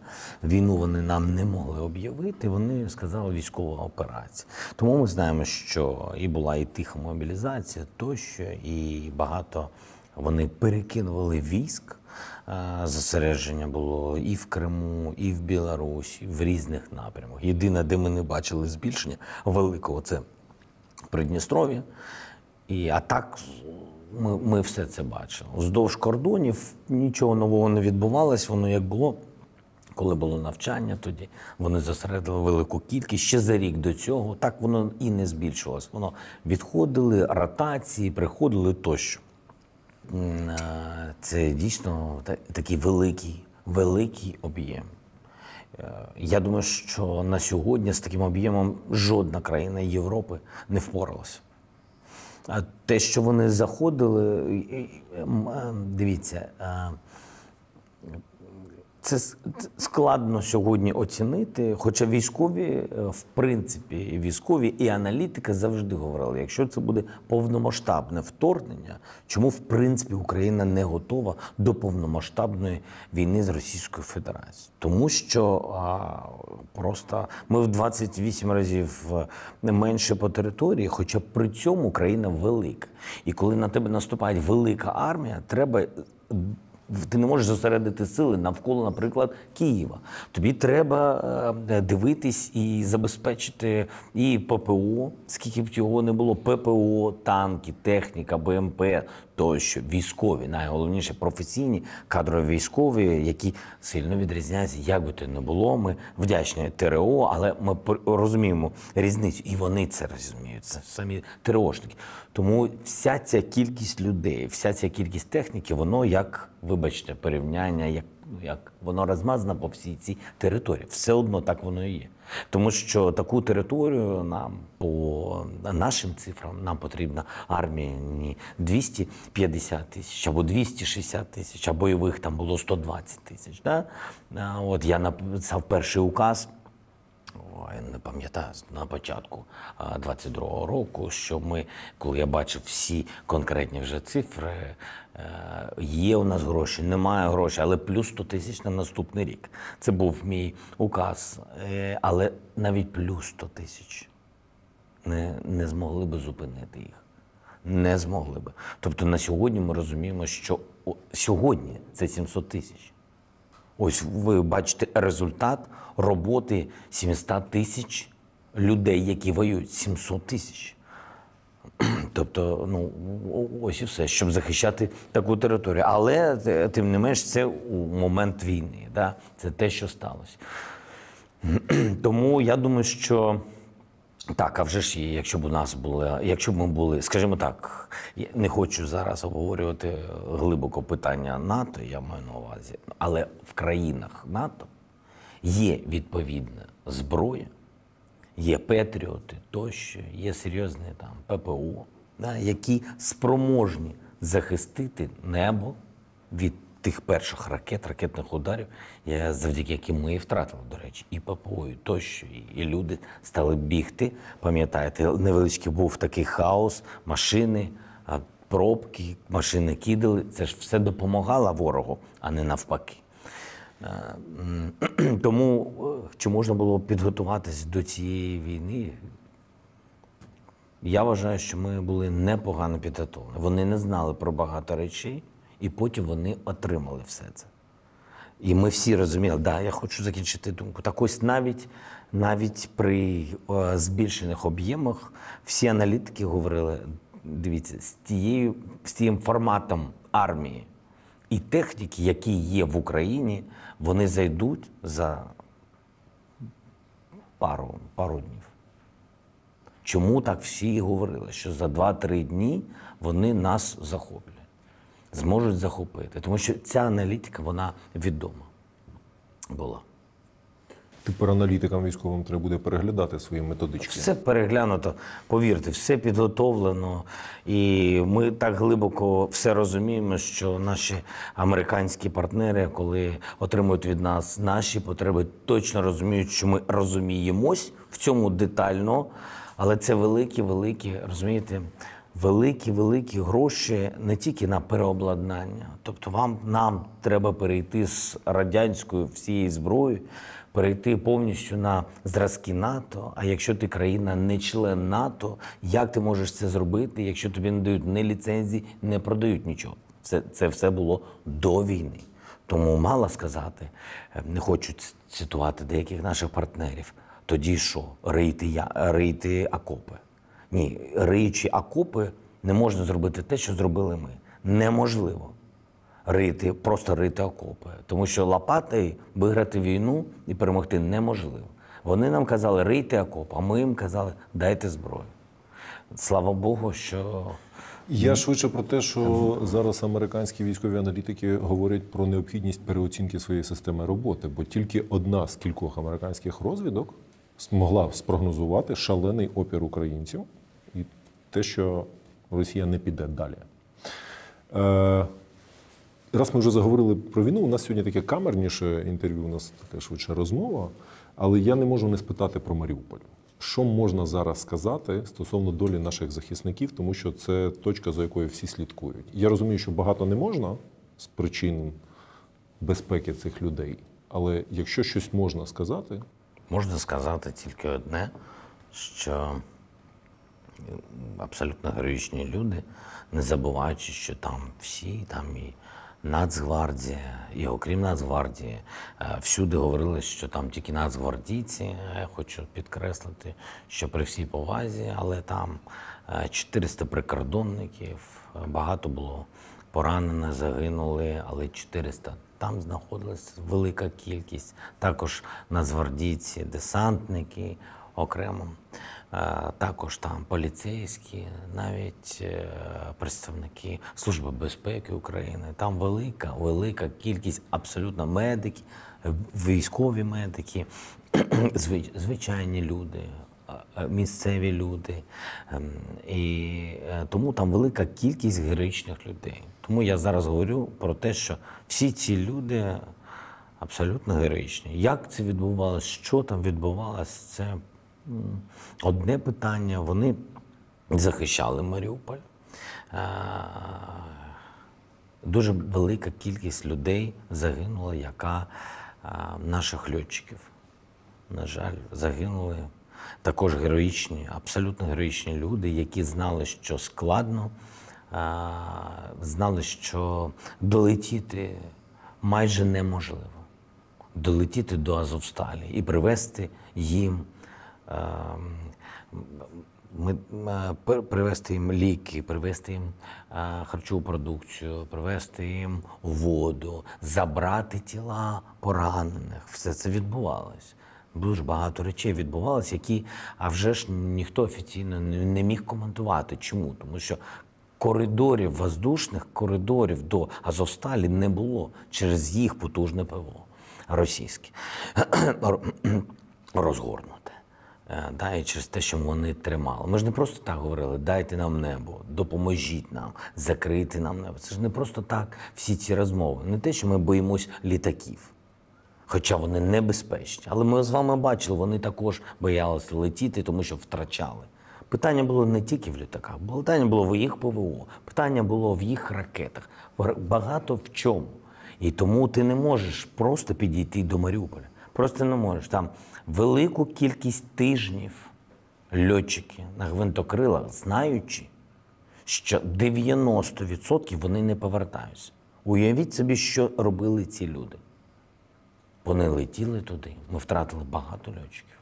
Війну вони нам не могли об'явити. Вони сказали військова операція. Тому ми знаємо, що і була і тиха мобілізація тощо, і багато вони перекинували військ зосередження було і в Криму, і в Білорусі, в різних напрямах. Єдине, де ми не бачили збільшення великого, це Придністров'я. І, а так ми, ми все це бачили. Уздовж кордонів нічого нового не відбувалось, воно як було. Коли було навчання, тоді вони зосередили велику кількість. Ще за рік до цього так воно і не збільшувалось. Воно відходили, ротації, приходили тощо. Це дійсно такий великий, великий об'єм. Е, Я думаю, що на сьогодні з таким об'ємом жодна країна Європи не впоралася. А те, що вони заходили, дивіться, це складно сьогодні оцінити. Хоча військові, е, в принципі, і військові і аналітики завжди говорили, якщо це буде повномасштабне вторгнення, чому в принципі Україна не готова до повномасштабної війни з Російською Федерацією? Тому що а, просто ми в 28 разів е, менше по території, хоча при цьому країна велика. І коли на тебе наступає велика армія, треба ти не можеш зосередити сили навколо, наприклад, Києва. Тобі треба е, дивитись і забезпечити і ППО, скільки б його не було, ППО, танки, техніка, БМП тощо, військові, найголовніше професійні кадрові військові, які сильно відрізняються, як би то не було. Ми вдячні ТРО, але ми розуміємо різницю, і вони це розуміють. Це самі ТРОшники. Тому вся ця кількість людей, вся ця кількість техніки, воно як, вибачте, порівняння, як, як воно розмазано по всій цій території. Все одно так воно і є. Тому що таку територію нам по нашим цифрам нам потрібна армія не 250 тисяч або 260 тисяч, а бойових там було 120 тисяч. Да? От я написав перший указ. Ой, не пам'ятаю на початку а, 22-го року, що ми, коли я бачив всі конкретні вже цифри, е, є у нас гроші, немає грошей, але плюс 100 тисяч на наступний рік. Це був мій указ. Е, Але навіть плюс 100 тисяч не, не змогли би зупинити їх. Не змогли би. Тобто на сьогодні ми розуміємо, що сьогодні це 700 тисяч. Ось ви бачите результат роботи 700 тисяч людей, які воюють. 700 тисяч. Тобто, ну ось і все, щоб захищати таку територію. Але е, тим не менш, це у момент війни. Да? Це те, що сталося. Тому я думаю, що так, а вже ж якщо б у нас були, якщо б ми були, скажімо так, я не хочу зараз обговорювати глибоко питання НАТО, я маю на увазі, але в країнах НАТО є відповідна зброя, є Петріоти тощо, є серйозні там ППО, да, які спроможні захистити небо від тих перших ракет, ракетних ударів, завдяки яким ми і втратили, до речі, і ППО, і тощо, і люди стали бігти. Пам'ятаєте, невеличкий був такий хаос, машини, пробки, машини кидали. Це ж все допомагало ворогу, а не навпаки. Е, Тому е, чи можна було підготуватись до цієї війни? Я вважаю, що ми були непогано підготовлені. Вони не знали про багато речей, і потім вони отримали все це. І ми всі розуміли, да, я хочу закінчити думку. Так ось навіть, навіть при е, збільшених об'ємах всі аналітики говорили: дивіться, з, тією, з тією форматом армії і техніки, які є в Україні, вони зайдуть за пару, пару днів. Чому так всі говорили, що за 2-3 дні вони нас захоплять, зможуть захопити. Тому що ця аналітика, вона відома була. Тепер аналітикам військовим треба буде переглядати свої методички. Все переглянуто, повірте, все підготовлено. І ми так глибоко все розуміємо, що наші американські партнери, коли отримують від нас наші потреби, точно розуміють, що ми розуміємось в цьому детально. Але це великі, великі, розумієте, великі, великі гроші не тільки на переобладнання. Тобто, вам нам треба перейти з радянської всієї зброї, перейти повністю на зразки НАТО. А якщо ти країна не член НАТО, як ти можеш це зробити, якщо тобі не дають ні ліцензії, не продають нічого? Це, це все було до війни. Тому мала сказати, е, не хочу цитувати деяких наших партнерів. Тоді що? Рийти, я, рийти окопи. Ні, риючи окопи, не можна зробити те, що зробили ми. Неможливо рити, просто рити окопи. Тому що лопатою виграти війну і перемогти неможливо. Вони нам казали рийте окоп, а ми їм казали дайте зброю. Слава Богу, що Я швидше про те, що зараз американські військові аналітики говорять про необхідність переоцінки своєї системи роботи, бо тільки одна з кількох американських розвідок змогла спрогнозувати шалений опір українців те, що Росія не піде далі. Е, Раз ми вже заговорили про війну, у нас сьогодні таке камерніше інтерв'ю, у нас таке швидше розмова, але я не можу не спитати про Маріуполь. Що можна зараз сказати стосовно долі наших захисників, тому що це точка, за якою всі слідкують. Я розумію, що багато не можна з причин безпеки цих людей, але якщо щось можна сказати, Можна сказати тільки одне, що абсолютно героїчні люди, не забуваючи, що там всі, там і Нацгвардія, і окрім Нацгвардії, е, всюди говорили, що там тільки нацгвардійці. А Я хочу підкреслити, що при всій повазі, але там е, 400 прикордонників, е, багато було поранених, загинули, але 400. Там знаходилась велика кількість. Також нацгвардійці, десантники окремо. Також там поліцейські, навіть е, представники Служби безпеки України. Там велика, велика кількість абсолютно медиків, військові медики, звичайні люди, місцеві люди. Ем, І е, тому там велика кількість героїчних людей. Тому я зараз говорю про те, що всі ці люди абсолютно героїчні. Як це відбувалося, що там відбувалося, це одне питання. Вони захищали Маріуполь. Е, Дуже велика кількість людей загинула, яка е, наших льотчиків. На жаль, загинули також героїчні, абсолютно героїчні люди, які знали, що складно, знали, що долетіти майже неможливо. Долетіти до Азовсталі і привезти їм. Ми, е, привезти їм ліки, привезти їм е, харчову продукцію, привезти їм воду, забрати тіла поранених. Все це відбувалось. Дуже багато речей відбувалось, які, а вже ж ніхто офіційно не, міг коментувати. Чому? Тому що коридорів воздушних, коридорів до Азовсталі не було через їх потужне ПВО російське розгорнуте. Е, Да, і через те, що вони тримали. Ми ж не просто так говорили, дайте нам небо, допоможіть нам, закрити нам небо. Це ж не просто так всі ці розмови. Не те, що ми боїмось літаків. Хоча вони небезпечні. Але ми з вами бачили, вони також боялися летіти, тому що втрачали. Питання було не тільки в літаках, питання було в їх ПВО, питання було в їх ракетах. Багато в чому. І тому ти не можеш просто підійти до Маріуполя. Просто не можеш. Там велику кількість тижнів льотчики на гвинтокрилах, знаючи, що 90% вони не повертаються. Уявіть собі, що робили ці люди. Вони летіли туди. Ми втратили багато льотчиків.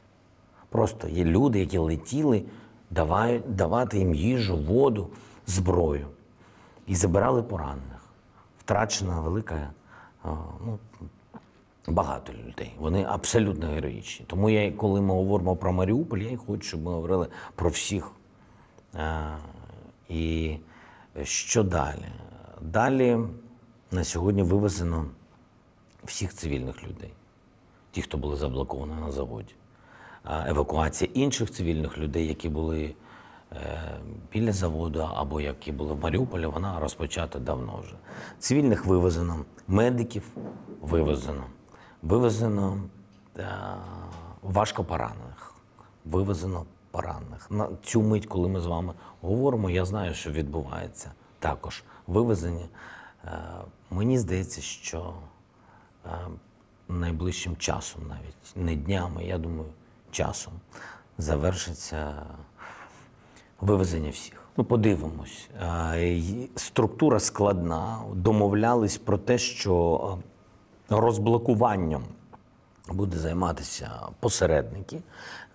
Просто є люди, які летіли давати їм їжу, воду, зброю. І забирали поранених. Втрачена велика, ну, багато людей. Вони абсолютно героїчні. Тому я, коли ми говоримо про Маріуполь, я і хочу, щоб ми говорили про всіх. А, і що далі? Далі на сьогодні вивезено всіх цивільних людей, ті, хто були заблоковані на заводі. А Евакуація інших цивільних людей, які були е, біля заводу або які були в Маріуполі, вона розпочата давно вже. Цивільних вивезено, медиків вивезено, вивезено е, важко поранених, вивезено поранених. На цю мить, коли ми з вами говоримо, я знаю, що відбувається також вивезення. Е, Мені здається, що е, найближчим часом, навіть не днями, я думаю, часом завершиться вивезення всіх. Ну, подивимось. Структура складна. Домовлялись про те, що розблокуванням буде займатися посередники,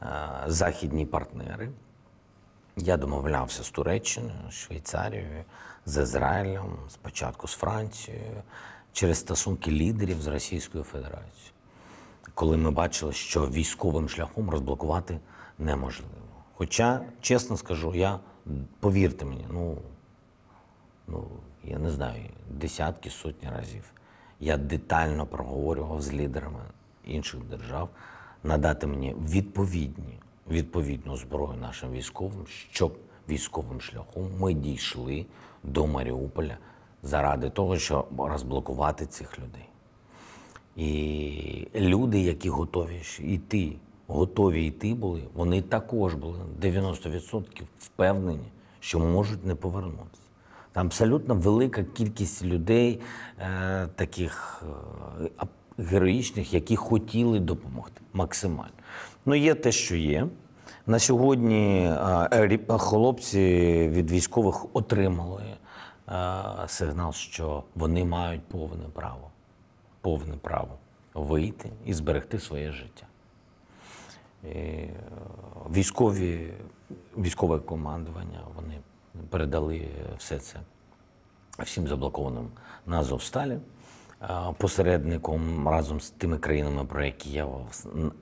е, західні партнери. Я домовлявся з Туреччиною, Швейцарією, з Ізраїлем, спочатку з Францією, через стосунки лідерів з Російською Федерацією. Коли ми бачили, що військовим шляхом розблокувати неможливо. Хоча, чесно скажу, я повірте мені, ну, ну я не знаю, десятки, сотні разів. Я детально проговорював з лідерами інших держав надати мені відповідні, відповідну зброю нашим військовим, щоб військовим шляхом ми дійшли до Маріуполя заради того, щоб розблокувати цих людей. І люди, які готові йти, готові йти були, вони також були 90% впевнені, що можуть не повернутися. Там абсолютно велика кількість людей, е, таких е, героїчних, які хотіли допомогти максимально. Ну, є те, що є. На сьогодні е, хлопці від військових отримали е, сигнал, що вони мають повне право повне право вийти і зберегти своє життя. І, е, військові, військове командування вони передали все це всім заблокованим на Азовсталі. Посередником разом з тими країнами, про які я,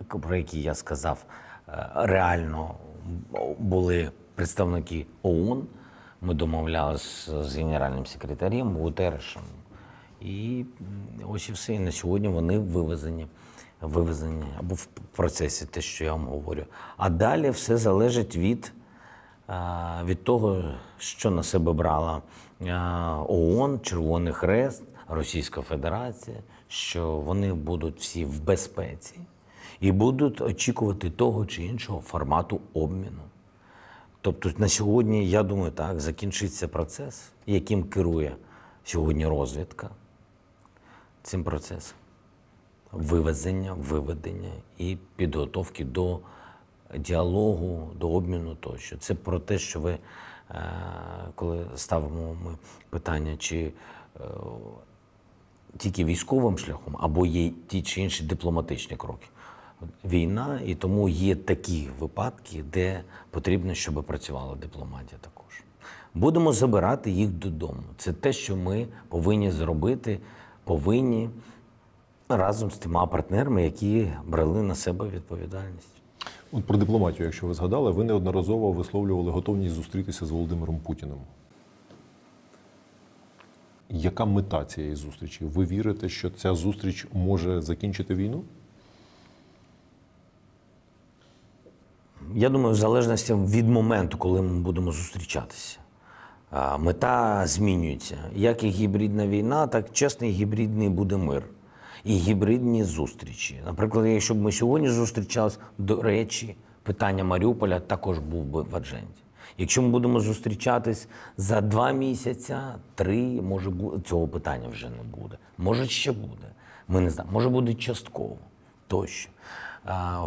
про які я сказав, е, реально були представники ООН. Ми домовлялися з генеральним секретарем Гутерешем. І ось і все. І на сьогодні вони вивезені, вивезені або в процесі, те, що я вам говорю. А далі все залежить від, від того, що на себе брала ООН, Червоний Хрест, Російська Федерація, що вони будуть всі в безпеці і будуть очікувати того чи іншого формату обміну. Тобто на сьогодні, я думаю, так, закінчиться процес, яким керує сьогодні розвідка цим процесом. Вивезення, виведення і підготовки до діалогу, до обміну тощо. Це про те, що ви, е, коли ставимо ми питання, чи е, тільки військовим шляхом, або є ті чи інші дипломатичні кроки. Війна, і тому є такі випадки, де потрібно, щоб працювала дипломатія також. Будемо забирати їх додому. Це те, що ми повинні зробити, повинні разом з тими партнерами, які брали на себе відповідальність. От про дипломатію, якщо ви згадали, ви неодноразово висловлювали готовність зустрітися з Володимиром Путіним. Яка мета цієї зустрічі? Ви вірите, що ця зустріч може закінчити війну? Я думаю, в залежності від моменту, коли ми будемо зустрічатися. Мета змінюється. Як і гібридна війна, так чесний гібридний буде мир. І гібридні зустрічі. Наприклад, якщо б ми сьогодні зустрічалися, до речі, питання Маріуполя також був би в адженді. Якщо ми будемо зустрічатись за два місяці, три, може цього питання вже не буде. Може ще буде. Ми не знаємо. Може буде частково тощо.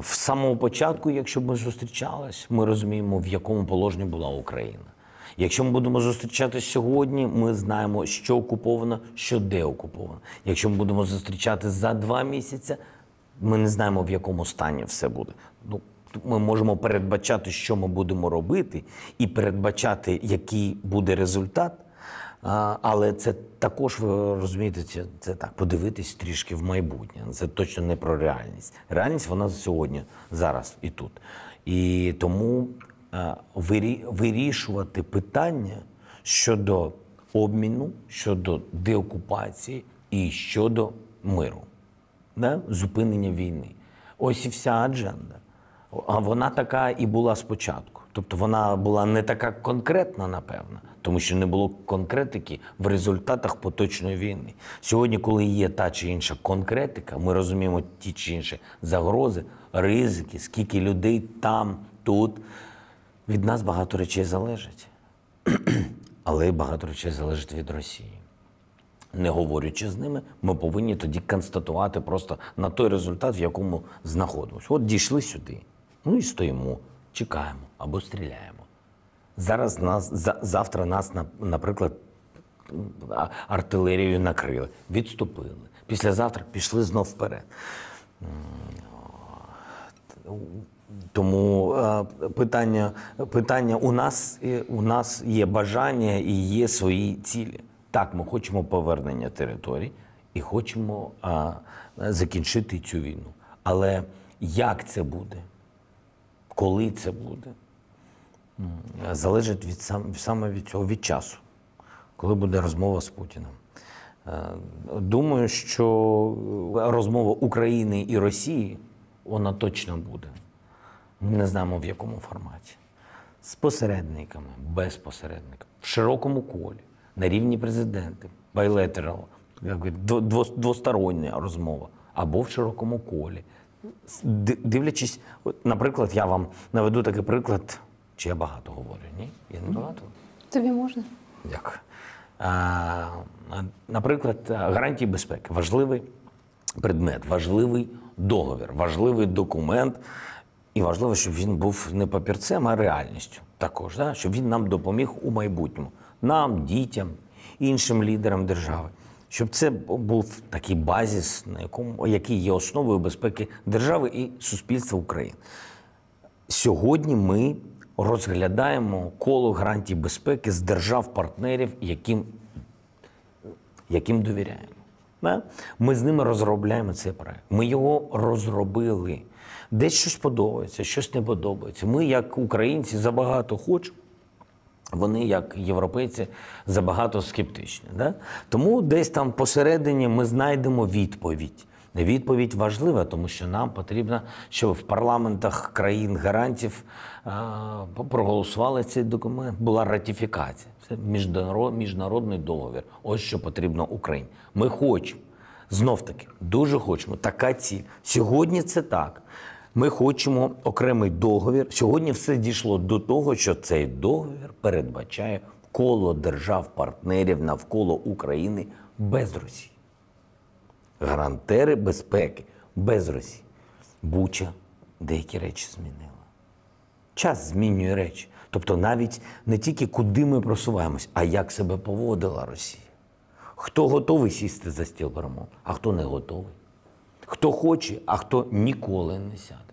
В самого початку, якщо б ми зустрічались, ми розуміємо, в якому положенні була Україна. Якщо ми будемо зустрічатись сьогодні, ми знаємо, що окуповано, що де окуповано. Якщо ми будемо зустрічатись за два місяці, ми не знаємо, в якому стані все буде. Ну, ми можемо передбачати, що ми будемо робити, і передбачати, який буде результат. Але це також, ви розумієте, це, це так, подивитись трішки в майбутнє. Це точно не про реальність. Реальність вона сьогодні, зараз і тут. І тому вирішувати питання щодо обміну, щодо деокупації і щодо миру, да? зупинення війни. Ось і вся адженда. А вона така і була спочатку. Тобто вона була не така конкретна, напевно, тому що не було конкретики в результатах поточної війни. Сьогодні, коли є та чи інша конкретика, ми розуміємо ті чи інші загрози, ризики, скільки людей там, тут. Від нас багато речей залежить. Але багато речей залежить від Росії. Не говорячи з ними, ми повинні тоді констатувати просто на той результат, в якому знаходимося. От дійшли сюди. Ну і стоїмо, чекаємо або стріляємо. Зараз нас за- завтра нас, наприклад, артилерією накрили, відступили. Післязавтра пішли знов вперед. Тому е, питання, питання у нас, у нас є бажання і є свої цілі. Так, ми хочемо повернення територій і хочемо е, закінчити цю війну. Але як це буде? Коли це буде? Залежить від сам, саме від цього, від часу, коли буде розмова з Путіним. Е, Думаю, що розмова України і Росії вона точно буде. Ми не знаємо в якому форматі. З посередниками, без посередників, в широкому колі, на рівні президентів, дво- дво- двостороння розмова, або в широкому колі. Дивлячись, от, наприклад, я вам наведу такий приклад, чи я багато говорю? Ні? Я не багато? Тобі можна? Дякую. А, наприклад, гарантії безпеки важливий предмет, важливий договір, важливий документ. І важливо, щоб він був не папірцем, а реальністю. Також, да? щоб він нам допоміг у майбутньому, нам, дітям, іншим лідерам держави. Щоб це був такий базіс, на якому який є основою безпеки держави і суспільства України. Сьогодні ми розглядаємо коло гарантій безпеки з держав-партнерів, яким, яким довіряємо. Ми з ними розробляємо цей проект. Ми його розробили. Десь щось подобається, щось не подобається. Ми, як українці, забагато хочемо. Вони, як європейці, забагато скептичні. Да? Тому десь там посередині ми знайдемо відповідь. Відповідь важлива, тому що нам потрібно, щоб в парламентах країн гарантів проголосували цей документ. Була ратифікація. Це міжнарод- міжнародний договір. Ось що потрібно Україні. Ми хочемо. Знов таки, дуже хочемо. Така ціль. Сьогодні це так. Ми хочемо окремий договір. Сьогодні все дійшло до того, що цей договір передбачає коло держав-партнерів навколо України без Росії. Гарантери безпеки без Росії. Буча деякі речі змінила. Час змінює речі. Тобто навіть не тільки куди ми просуваємось, а як себе поводила Росія. Хто готовий сісти за стіл перемов, а хто не готовий. Хто хоче, а хто ніколи не сяде.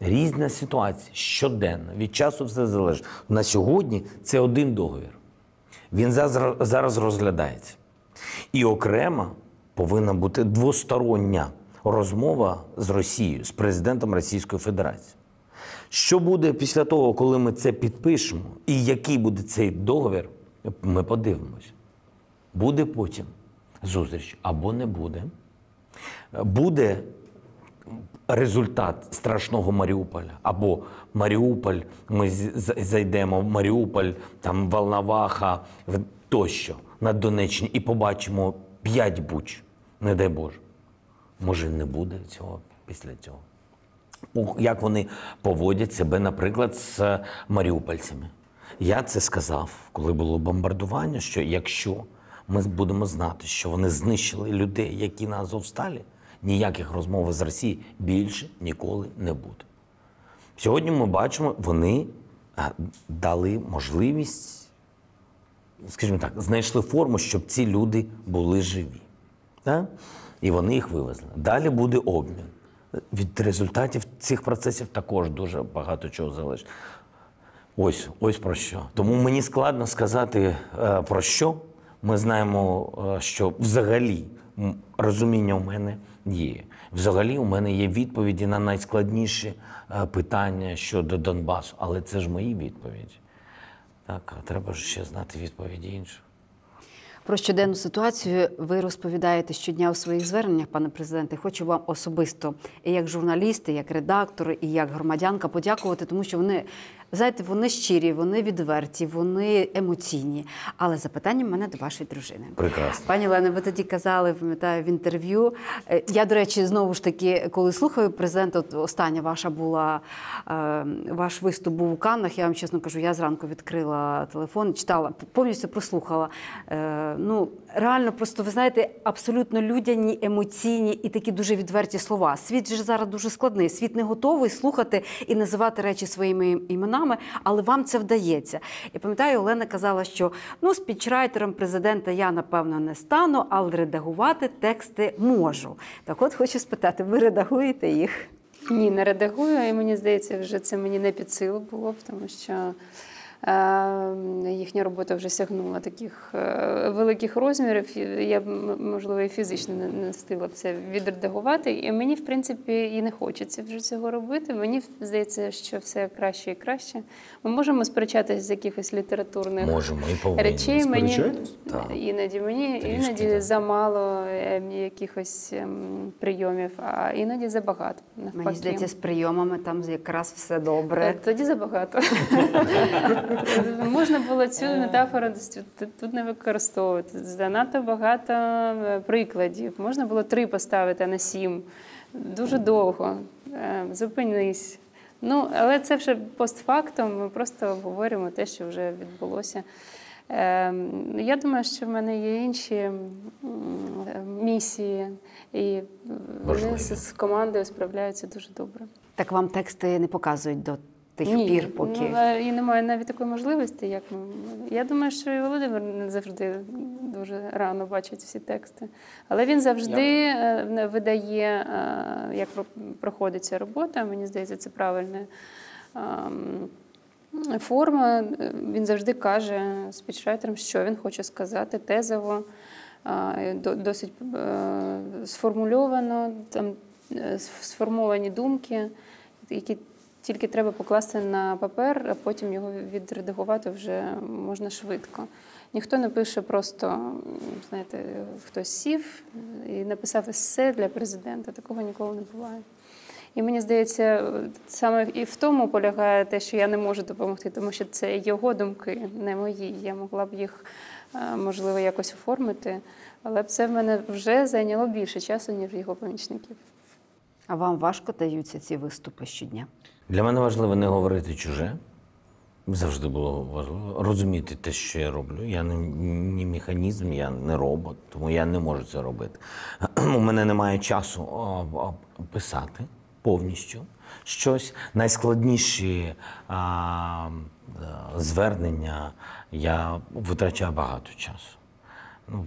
Різна ситуація щоденно, від часу все залежить. На сьогодні це один договір. Він зараз- розглядається. І окремо повинна бути двостороння розмова з Росією, з президентом Російської Федерації. Що буде після того, коли ми це підпишемо, і який буде цей договір, ми подивимось. Буде потім зустріч або не буде. Буде результат страшного Маріуполя. Або Маріуполь, ми зайдемо в Маріуполь, там Волноваха тощо на Донеччині і побачимо п'ять буч, не дай Боже. Може, не буде цього після цього. Як вони поводять себе, наприклад, з маріупольцями. Я це сказав, коли було бомбардування, що якщо ми будемо знати, що вони знищили людей, які на Азовсталі, ніяких розмов з Росії більше ніколи не буде. Сьогодні ми бачимо, вони дали можливість, скажімо так, знайшли форму, щоб ці люди були живі. Так? І вони їх вивезли. Далі буде обмін. Від результатів цих процесів також дуже багато чого залежить. Ось, ось про що. Тому мені складно сказати е, про що. Ми знаємо, е, що взагалі розуміння у мене є. Взагалі, у мене є відповіді на найскладніші е, питання щодо Донбасу, але це ж мої відповіді. Так, а треба ж ще знати відповіді інших. Про щоденну ситуацію ви розповідаєте щодня у своїх зверненнях, пане президенте. Хочу вам особисто і як журналіст, і як редактор, і як громадянка подякувати, тому що вони знаєте, вони щирі, вони відверті, вони емоційні. Але запитання в мене до вашої дружини. Прекрасно. Пані Лена, ви тоді казали, пам'ятаю, в інтерв'ю. Е, Я, до речі, знову ж таки, коли слухаю президента, от остання ваша була е, ваш виступ був у Каннах. Я вам чесно кажу, я зранку відкрила телефон, читала, повністю прослухала е, ну реально просто ви знаєте, абсолютно людяні, емоційні і такі дуже відверті слова. Світ же зараз дуже складний. Світ не готовий слухати і називати речі своїми іменами, але вам це вдається. Я пам'ятаю, Олена казала, що ну спічрайтером президента я напевно не стану, але редагувати тексти можу. Так, от хочу спитати, ви редагуєте їх? Ні, не редагую, і мені здається, вже це мені не під силу було тому що їхня робота вже сягнула таких е, великих розмірів. Я б, можливо, і фізично не, встигла б це відредагувати. І мені, в принципі, і не хочеться вже цього робити. Мені здається, що все краще і краще. Ми можемо сперечатися з якихось літературних Можемо і речей. Мені Так. іноді мені Трішки, іноді так. замало ем, якихось ем, прийомів, а іноді забагато. Навпаки. Мені здається, з прийомами там якраз все добре. Е, Тоді забагато. Можна було цю метафору тут- тут не використовувати. Занадто багато е, прикладів. Можна було три поставити, а не сім. Дуже довго. Е, Зупинись. Ну, але це вже постфактум. Ми просто обговорюємо те, що вже відбулося. Е, Я думаю, що в мене є інші місії, і вони з командою справляються дуже добре. Так вам тексти не показують до тих Ні, пір, поки. Ну, і немає навіть такої можливості, як ми. Я думаю, що і Володимир не завжди дуже рано бачить всі тексти. Але він завжди е, не видає, е, як про- проходить ця робота. Мені здається, це правильна ем, форма. Е, Він завжди каже спічрайтерам, що він хоче сказати, тезово, е, досить е, сформульовано, там е, сформовані думки, які тільки треба покласти на папер, а потім його відредагувати вже можна швидко. Ніхто не пише просто, знаєте, хтось сів і написав есе для президента. Такого ніколи не буває. І мені здається, саме і в тому полягає те, що я не можу допомогти, тому що це його думки, не мої. Я могла б їх, е, можливо, якось оформити, але це в мене вже зайняло більше часу, ніж його помічників. А вам важко даються ці виступи щодня? Для мене важливо не говорити чуже. Завжди було важливо розуміти те, що я роблю. Я не, не механізм, я не робот, тому я не можу це робити. У мене немає часу писати повністю щось. Найскладніші а, е, звернення я витрачаю багато часу. Ну,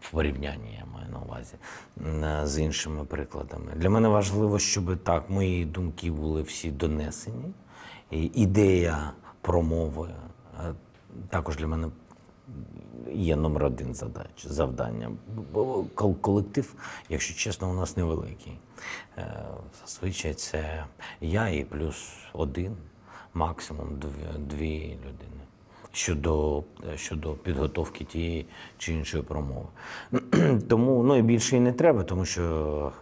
в порівнянні я маю на увазі з іншими прикладами. Для мене важливо, щоб так мої думки були всі донесені. І ідея промови е, також для мене є номер один задач, завдання. Колектив, якщо чесно, у нас невеликий. Е, Зазвичай це я і плюс один, максимум дві людини щодо, щодо підготовки тієї чи іншої промови. Тому ну і більше і не треба, тому що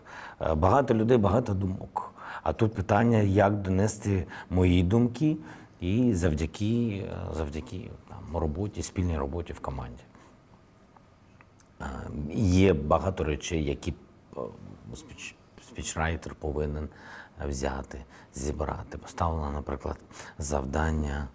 е, багато людей, багато думок. А тут питання, як донести мої думки і завдяки, е, завдяки там, роботі, спільній роботі в команді. Е, Є багато речей, які е, спіч, спічрайтер повинен взяти, зібрати. Поставлено, наприклад, завдання.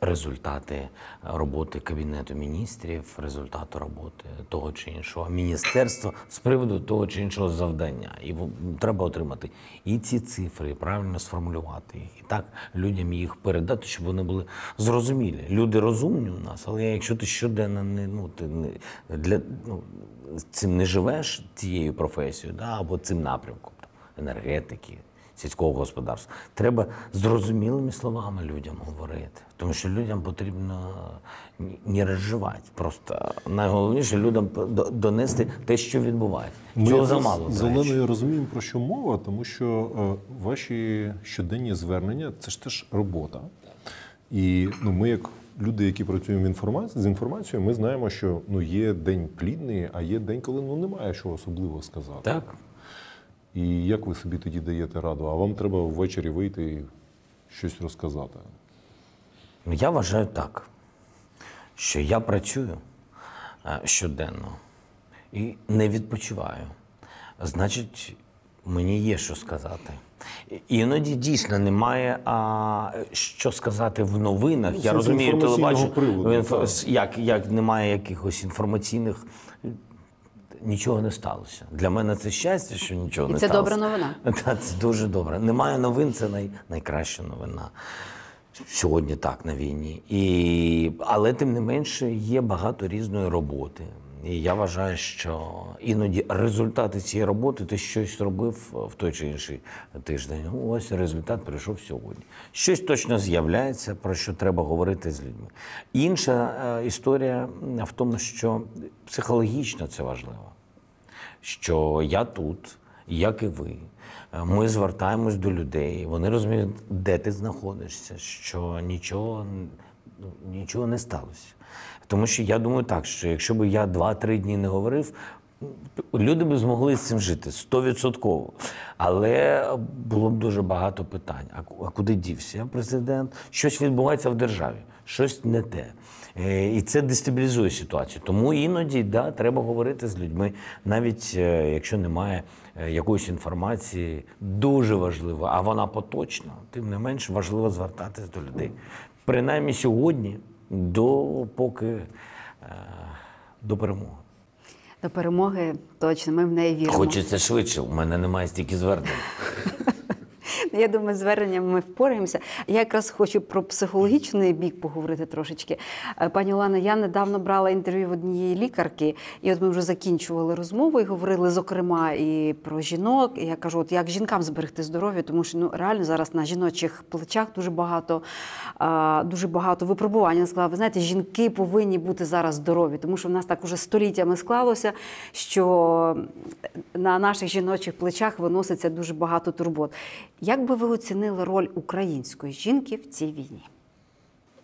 Результати роботи Кабінету міністрів, результати роботи того чи іншого міністерства з приводу того чи іншого завдання. І треба отримати і ці цифри, і правильно сформулювати їх, і так людям їх передати, щоб вони були зрозумілі. Люди розумні у нас, але якщо ти щоденно не ну ти не для ну цим не живеш цією професією, да, або цим напрямком енергетики. Сільського господарства треба зрозумілими словами людям говорити, тому що людям потрібно не розживати. Просто найголовніше людям до- донести те, що відбувається. Цього якраз замало. з. Оленою розуміємо, про що мова, тому що е, ваші щоденні звернення це ж теж робота. І ну, ми, як люди, які працюємо в інформації, з інформацією, ми знаємо, що ну, є день плідний, а є день, коли ну, немає що особливо сказати. Так. І як ви собі тоді даєте раду? А вам треба ввечері вийти і щось розказати. Ну, Я вважаю так, що я працюю е, щоденно і не відпочиваю. Значить, Мені є що сказати. І- Іноді дійсно немає а, що сказати в новинах. Ну, Я розумію телебачення, приводу, с- як, як немає якихось інформаційних. Нічого не сталося. Для мене це щастя, що нічого І не це сталося. добра новина. Так, це дуже добре. Немає новин, це най, найкраща новина. Сьогодні так на війні. І, але тим не менше є багато різної роботи. І я вважаю, що іноді результати цієї роботи ти щось робив в той чи інший тиждень. Ну, Ось результат прийшов сьогодні. Щось точно з'являється, про що треба говорити з людьми. Інша е, історія в тому, що психологічно це важливо що я тут, як і ви. Е, Ми звертаємось до людей, вони розуміють, де ти знаходишся, що нічого, ну, нічого не сталося. Тому що я думаю так, що якщо б я 2-3 дні не говорив, люди б змогли з цим жити стовідсотково. Але було б дуже багато питань. А куди дівся президент? Щось відбувається в державі, щось не те. Е, І це дестабілізує ситуацію. Тому іноді да, треба говорити з людьми, навіть е, якщо немає е, якоїсь інформації, дуже важливо, а вона поточна, тим не менш важливо звертатись до людей. Принаймні сьогодні, до поки до перемоги. До перемоги точно, ми в неї віримо. Хочеться швидше, у мене немає стільки звернень. Я думаю, зверненням ми впораємося. Я якраз хочу про психологічний бік поговорити трошечки. Е, Пані Олена, я недавно брала інтерв'ю в однієї лікарки, і от ми вже закінчували розмову і говорили, зокрема, і про жінок. І я кажу, от як жінкам зберегти здоров'я, тому що ну реально зараз на жіночих плечах дуже багато, дуже багато випробувань. Вона сказала, ви знаєте, жінки повинні бути зараз здорові, тому що в нас так уже століттями склалося, що на наших жіночих плечах виноситься дуже багато турбот. Як би ви оцінили роль української жінки в цій війні?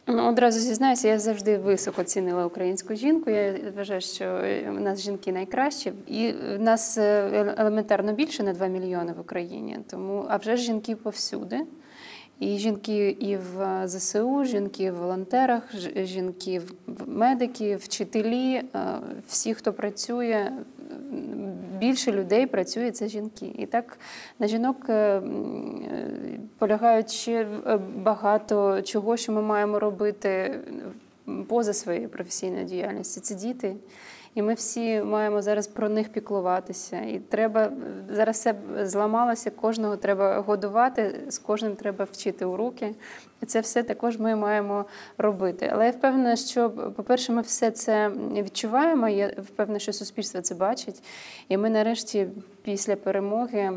Ну, одразу зізнаюся, я завжди високо цінила українську жінку. Я вважаю, що у нас жінки найкращі, і в нас е, елементарно більше на 2 мільйони в Україні. Тому а вже ж жінки повсюди. І жінки і в ЗСУ, жінки в волонтерах, жінки в медики, вчителі, е, всі, хто працює, більше людей працює це жінки. І так на жінок е, е, полягають ще е, багато чого, що ми маємо робити поза своєю професійною діяльністю. Це діти. І ми всі маємо зараз про них піклуватися. І треба зараз все зламалося, кожного треба годувати, з кожним треба вчити уроки. І це все також ми маємо робити. Але я впевнена, що, по-перше, ми все це відчуваємо. Я впевнена, що суспільство це бачить. І ми нарешті, після перемоги,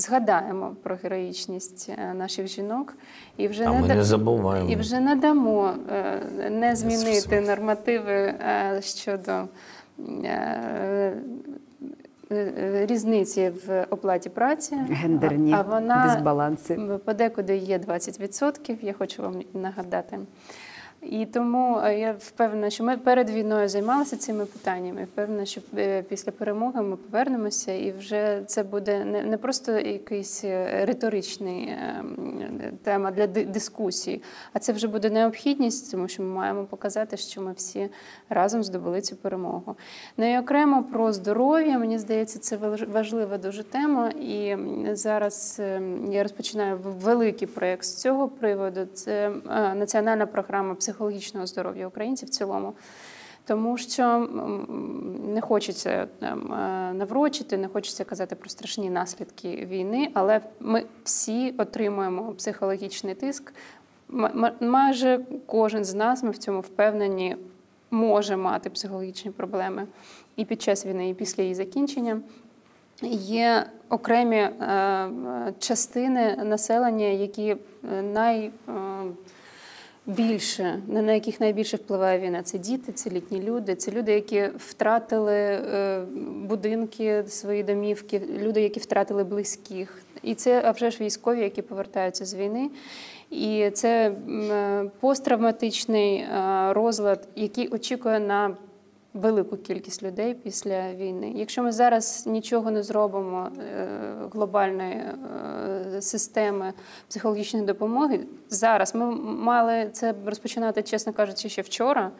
згадаємо про героїчність е, наших жінок і вже А ми да- не забуваємо. і вже не дамо е, не змінити нормативи е, щодо е, е, різниці в оплаті праці. Гендерні а вона дисбаланси. подекуди є 20%, я хочу вам нагадати. І тому е, я впевнена, що ми перед війною займалися цими питаннями. Впевнена, що е, після перемоги ми повернемося, і вже це буде не, просто якийсь е, риторичний тема для дискусії, а це вже буде необхідність, тому що ми маємо показати, що ми всі разом здобули цю перемогу. Ну і окремо про здоров'я, мені здається, це важлива дуже тема. І зараз я розпочинаю великий проєкт з цього приводу. Це національна програма психологічного здоров'я українців в цілому. Тому що не хочеться там е, наврочити, не хочеться казати про страшні наслідки війни, але ми всі отримуємо психологічний тиск. Майже кожен з нас, ми в цьому впевнені, може мати психологічні проблеми і під час війни, і після її закінчення. Є окремі е, е, частини населення, які е, най. е, більше, на яких найбільше впливає війна. Це діти, це літні люди, це люди, які втратили е, будинки, свої домівки, люди, які втратили близьких. І це а вже ж військові, які повертаються з війни. І це е, посттравматичний е, розлад, який очікує на велику кількість людей після війни. Якщо ми зараз нічого не зробимо е, глобальної е, системи психологічної допомоги, зараз ми мали це розпочинати, чесно кажучи, ще вчора.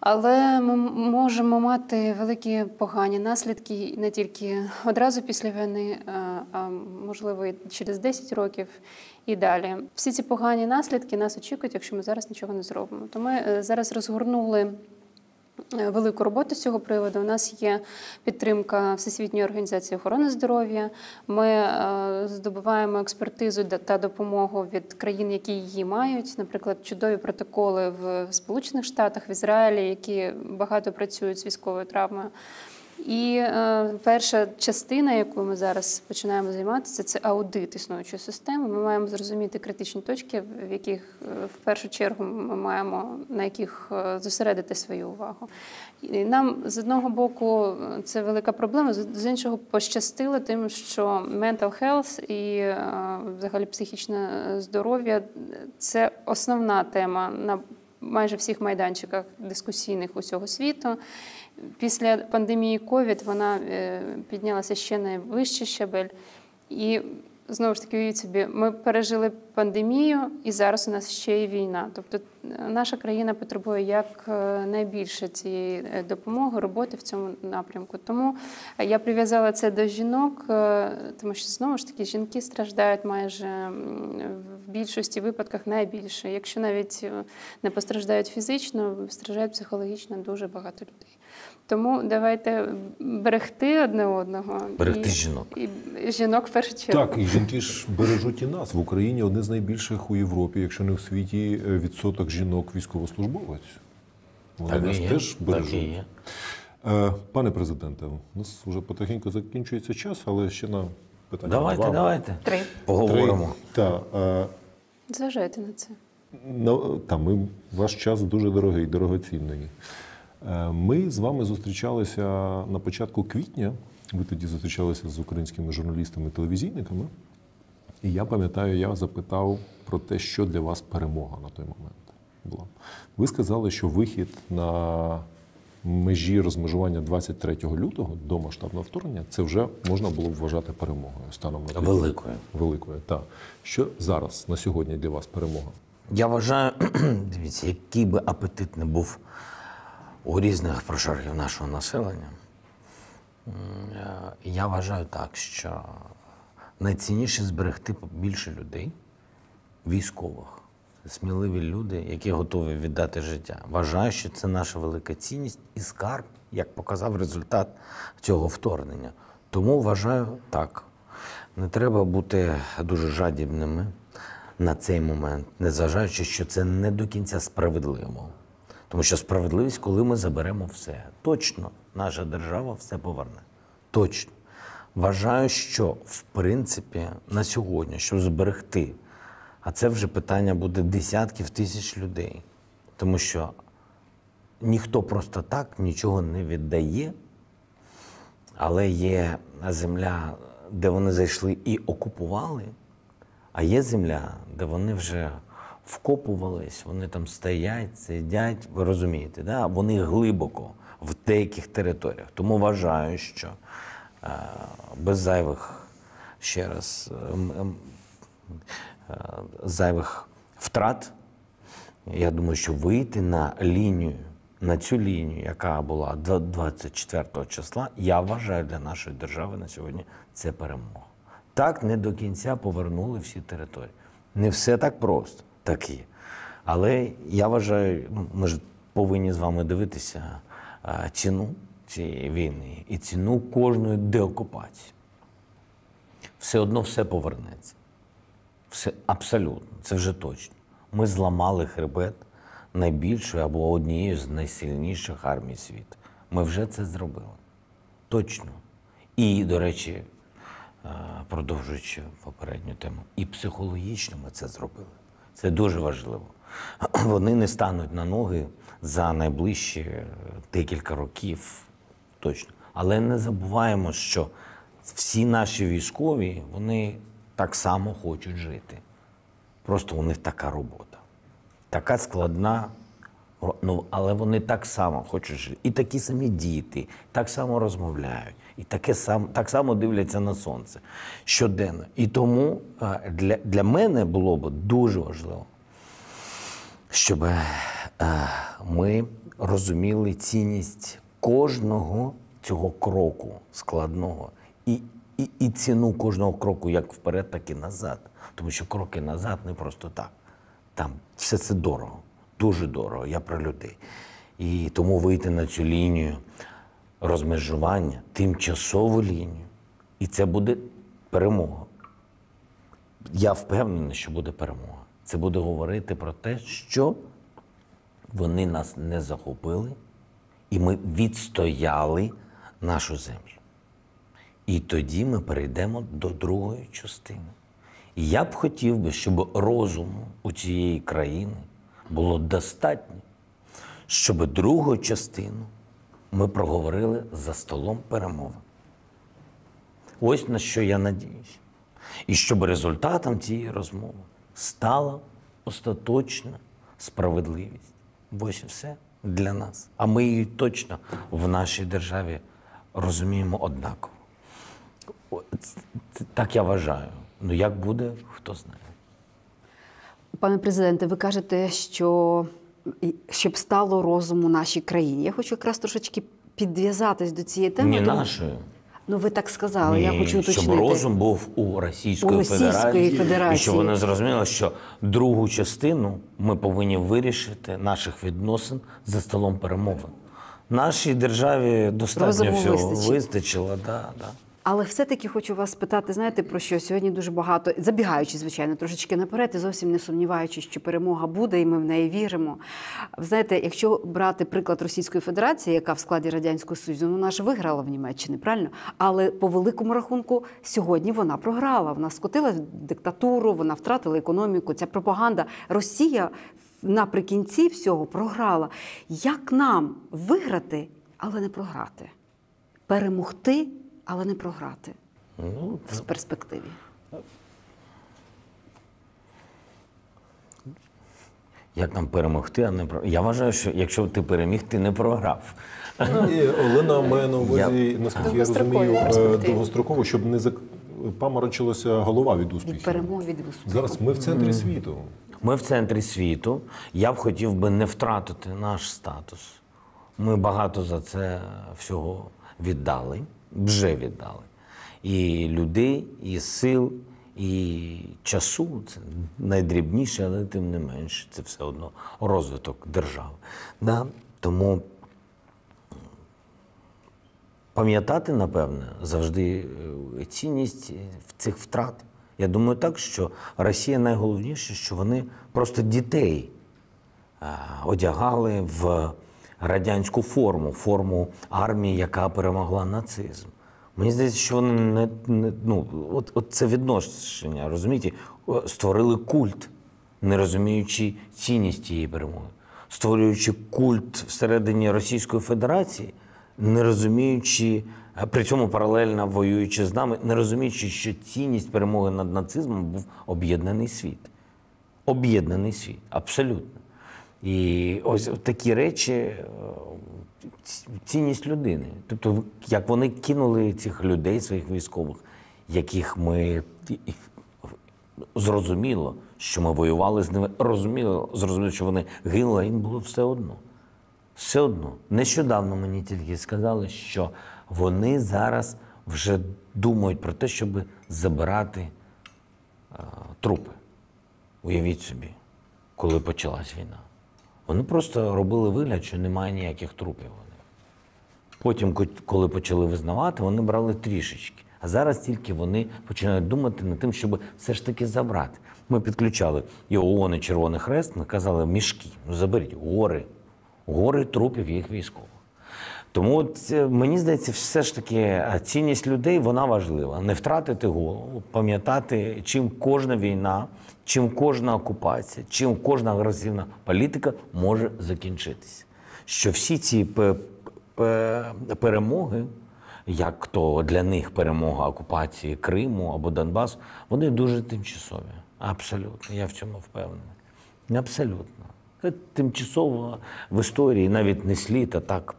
Але ми можемо мати великі погані наслідки не тільки одразу після війни, а, а можливо і через 10 років і далі. Всі ці погані наслідки нас очікують, якщо ми зараз нічого не зробимо. То ми е, зараз розгорнули. Е, Велику роботу з цього приводу. У нас є підтримка Всесвітньої організації охорони здоров'я. Ми е, здобуваємо експертизу та допомогу від країн, які її мають. Наприклад, чудові протоколи в Сполучених Штатах, в Ізраїлі, які багато працюють з військовою травмою. І е, перша частина, якою ми зараз починаємо займатися, це аудит існуючої системи. Ми маємо зрозуміти критичні точки, в яких е, в першу чергу ми маємо на яких е, зосередити свою увагу. І нам з одного боку це велика проблема, з іншого пощастило тим, що mental health і е, взагалі психічне здоров'я це основна тема на майже всіх майданчиках дискусійних усього світу. Після пандемії COVID вона е, піднялася ще на вищий щабель. І знову ж таки, уявіть собі, ми пережили пандемію, і зараз у нас ще є війна. Тобто е, наша країна потребує як е, найбільше цієї допомоги, роботи в цьому напрямку. Тому я прив'язала це до жінок, тому що знову ж таки жінки страждають майже в більшості випадках найбільше. Якщо навіть не постраждають фізично, страждають психологічно дуже багато людей. Тому давайте берегти одне одного Берегти і, жінок. і жінок в першу чергу. Так, і жінки ж бережуть і нас в Україні один з найбільших у Європі, якщо не у світі, е, відсоток жінок військовослужбовець. Вони Так і нас є. теж Так бережуть. і є. Е, Пане президенте, у нас вже потихеньку закінчується час, але ще на питання. Давайте, два. давайте. Три. Поговоримо. Так, е, Зважайте на це. Ну, та ми, ваш час дуже дорогий, дорогоцінний. Е, Ми з вами зустрічалися на початку квітня. Ви тоді зустрічалися з українськими журналістами телевізійниками. І я пам'ятаю, я запитав про те, що для вас перемога на той момент була. Ви сказали, що вихід на межі розмежування 23 лютого до масштабного вторгнення це вже можна було б вважати перемогою станом на. Великою. Великою. Так. Що зараз на сьогодні для вас перемога? Я вважаю, дивіться, який би апетит не був у різних прошарків нашого населення. е, Я вважаю так, що найцінніше зберегти більше людей, військових, сміливі люди, які готові віддати життя. Вважаю, що це наша велика цінність і скарб, як показав результат цього вторгнення. Тому вважаю так. Не треба бути дуже жадібними на цей момент, незважаючи, що це не до кінця справедливо. Тому що справедливість, коли ми заберемо все. Точно наша держава все поверне. Точно. Вважаю, що в принципі на сьогодні, щоб зберегти, а це вже питання буде десятків тисяч людей. Тому що ніхто просто так нічого не віддає, але є земля, де вони зайшли і окупували, а є земля, де вони вже вкопувались, вони там стоять, сидять, ви розумієте, да? вони глибоко в деяких територіях. Тому вважаю, що е, без зайвих ще раз ем, е, зайвих втрат. Я думаю, що вийти на лінію, на цю лінію, яка була до 24 числа, я вважаю для нашої держави на сьогодні це перемога. Так не до кінця повернули всі території. Не все так просто, так є. Але я вважаю, ну, ми ж повинні з вами дивитися ціну цієї війни і ціну кожної деокупації. Все одно все повернеться. Все абсолютно, це вже точно. Ми зламали хребет найбільшої або однієї з найсильніших армій світу. Ми вже це зробили. Точно. І, до речі, продовжуючи попередню тему, і психологічно ми це зробили. Це дуже важливо. Вони не стануть на ноги за найближчі е, декілька років, точно. Але не забуваємо, що всі наші військові вони так само хочуть жити. Просто у них така робота. Така складна, ну, але вони так само хочуть жити. І такі самі діти, так само розмовляють, і таке сам, так само дивляться на сонце щоденно. І тому е, для, для мене було б дуже важливо щоб е, ми розуміли цінність кожного цього кроку складного і, і, і ціну кожного кроку як вперед, так і назад. Тому що кроки назад не просто так. Там все це дорого, дуже дорого. Я про людей. І тому вийти на цю лінію розмежування, тимчасову лінію, і це буде перемога. Я впевнений, що буде перемога. Це буде говорити про те, що вони нас не захопили, і ми відстояли нашу землю. І тоді ми перейдемо до другої частини. І я б хотів би, щоб розуму у цієї країни було достатньо, щоб другу частину ми проговорили за столом перемови. Ось на що я надіюсь. І щоб результатом цієї розмови стала остаточна справедливість. Ось і все для нас. А ми її точно в нашій державі розуміємо однаково. Так я вважаю. Ну як буде, хто знає. Пане президенте, ви кажете, що щоб стало розуму нашій країні. Я хочу якраз трошечки підв'язатись до цієї теми. Ні тому- нашою. Ну ви так сказали. я хочу уточнити. щоб розум був у Російської, У Російської Федерації, Федерації. і щоб вони зрозуміли, що другу частину ми повинні вирішити наших відносин за столом перемовин. Нашій державі достатньо Розуму всього вистачить. вистачило. Да, да. Але все-таки хочу вас спитати, знаєте про що? Сьогодні дуже багато, забігаючи, звичайно, трошечки наперед і зовсім не сумніваючись, що перемога буде, і ми в неї віримо. Знаєте, якщо брати приклад Російської Федерації, яка в складі Радянського Союзу, ну, вона ж виграла в Німеччині, правильно? Але по великому рахунку сьогодні вона програла. Вона скотила диктатуру, вона втратила економіку. Ця пропаганда. Росія наприкінці всього програла. Як нам виграти, але не програти? Перемогти, але не програти Ну, в перспективі. як нам перемогти, а не про. Я вважаю, що якщо ти переміг, ти не програв. І Олена має на увазі, наскільки я розумію, е, довгостроково, щоб не зак... паморочилася голова від Від перемоги від успіху. Зараз ми в центрі світу. Ми в центрі світу. Я б хотів би не втратити наш статус. Ми багато за це всього віддали, вже віддали. І людей, і сил, і часу це найдрібніше, але тим не менше, це все одно розвиток держави. Да? Тому пам'ятати, напевне, завжди е, цінність цих втрат. Я думаю так, що Росія найголовніше, що вони просто дітей е, одягали в радянську форму, форму армії, яка перемогла нацизм. Мені здається, що вони не, не ну, от, от це відношення, розумієте, створили культ, не розуміючи цінність цієї перемоги, створюючи культ всередині Російської Федерації, не розуміючи, при цьому паралельно воюючи з нами, не розуміючи, що цінність перемоги над нацизмом був об'єднаний світ. Об'єднаний світ, абсолютно. І ось такі речі е, цінність людини. Тобто, як вони кинули цих людей, своїх військових, яких ми зрозуміло, що ми воювали з ними, розуміло, зрозуміло, що вони гинули, їм було все одно. Все одно. Нещодавно мені тільки сказали, що вони зараз вже думають про те, щоб забирати е, трупи. Уявіть собі, коли почалась війна. Вони просто робили вигляд, що немає ніяких трупів. Вони. Потім, коли почали визнавати, вони брали трішечки. А зараз тільки вони починають думати над тим, щоб все ж таки забрати. Ми підключали і ООН, і Червоний Хрест, ми казали мішки. Ну заберіть гори, гори трупів їх військових. Тому от, е, мені здається, все ж таки е, цінність людей вона важлива. Не втратити голову, пам'ятати, чим кожна війна, чим кожна окупація, чим кожна агресивна політика може закінчитися. Що всі ці пе- пе- перемоги, як то для них перемога окупації Криму або Донбасу, вони дуже тимчасові. Абсолютно, я в цьому впевнений. Абсолютно. Це тимчасово в історії навіть не слід, а так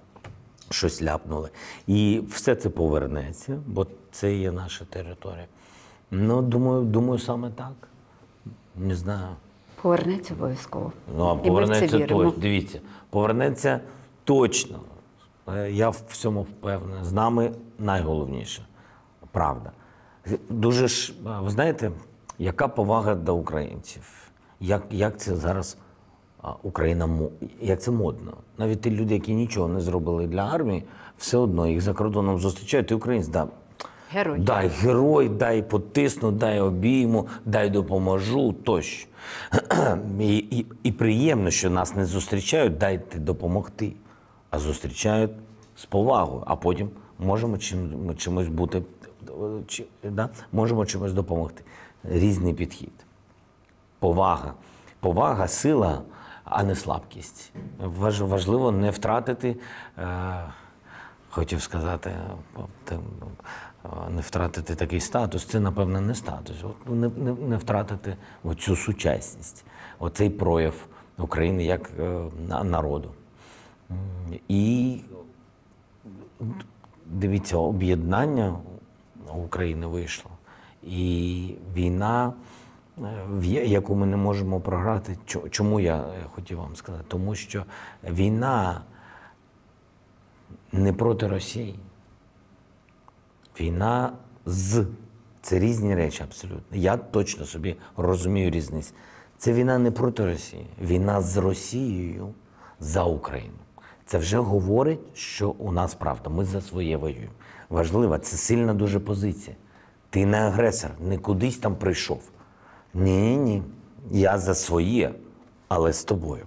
щось ляпнули. І все це повернеться, бо це є наша територія. Ну, думаю, думаю, саме так. Не знаю. Повернеться обов'язково. Ну, а І повернеться точно. Дивіться, повернеться точно. Е, Я в цьому впевнений. З нами найголовніше. Правда. Дуже ж, ви знаєте, яка повага до українців? Як, як це зараз Україна як це модно? Навіть ті люди, які нічого не зробили для армії, все одно їх за кордоном зустрічають. Ти українець, да, Герой. Дай герой, дай потисну, дай обійму, дай допоможу тощо. І, і, і приємно, що нас не зустрічають, дайте допомогти, а зустрічають з повагою, а потім можемо чим, чимось бути, чи, да? можемо чимось допомогти. Різний підхід. Повага. Повага, сила, а не слабкість. Важ- Важливо не втратити, е, хотів сказати, е, е, не втратити такий статус. Це, напевно, не статус. От, не, не, не втратити цю сучасність, оцей прояв України як е, народу. І дивіться, об'єднання України вийшло. І війна, яку ми не можемо програти. Чому я хотів вам сказати? Тому що війна не проти Росії. Війна з. Це різні речі абсолютно. Я точно собі розумію різницю. Це війна не проти Росії, війна з Росією за Україну. Це вже говорить, що у нас правда. Ми за своє воюємо. Важлива, це сильна дуже позиція. Ти не агресор, не кудись там прийшов. Ні, ні. Я за своє, але з тобою.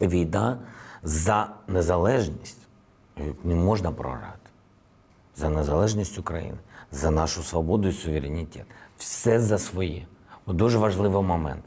Війна за незалежність е, не можна програти за незалежність України, за нашу свободу і суверенітет. Все за своє. Дуже важливий момент.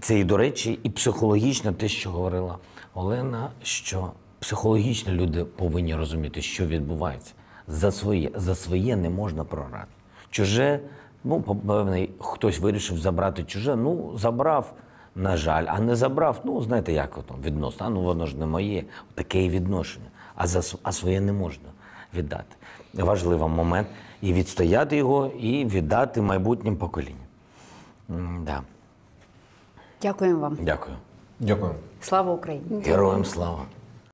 Це і, до речі, і психологічно те, що говорила Олена, що психологічно люди повинні розуміти, що відбувається. За своє, за своє не можна програти. Чуже, ну, певний, хтось вирішив забрати чуже, ну, забрав, на жаль, а не забрав, ну, знаєте, як воно відносно, а ну воно ж не моє, таке і відношення. А, за, а своє не можна віддати. Важливий момент. І відстояти його, і віддати майбутнім поколінням. М, Да. Дякуємо вам. Дякую. Дякую. Слава Україні! Героям слава.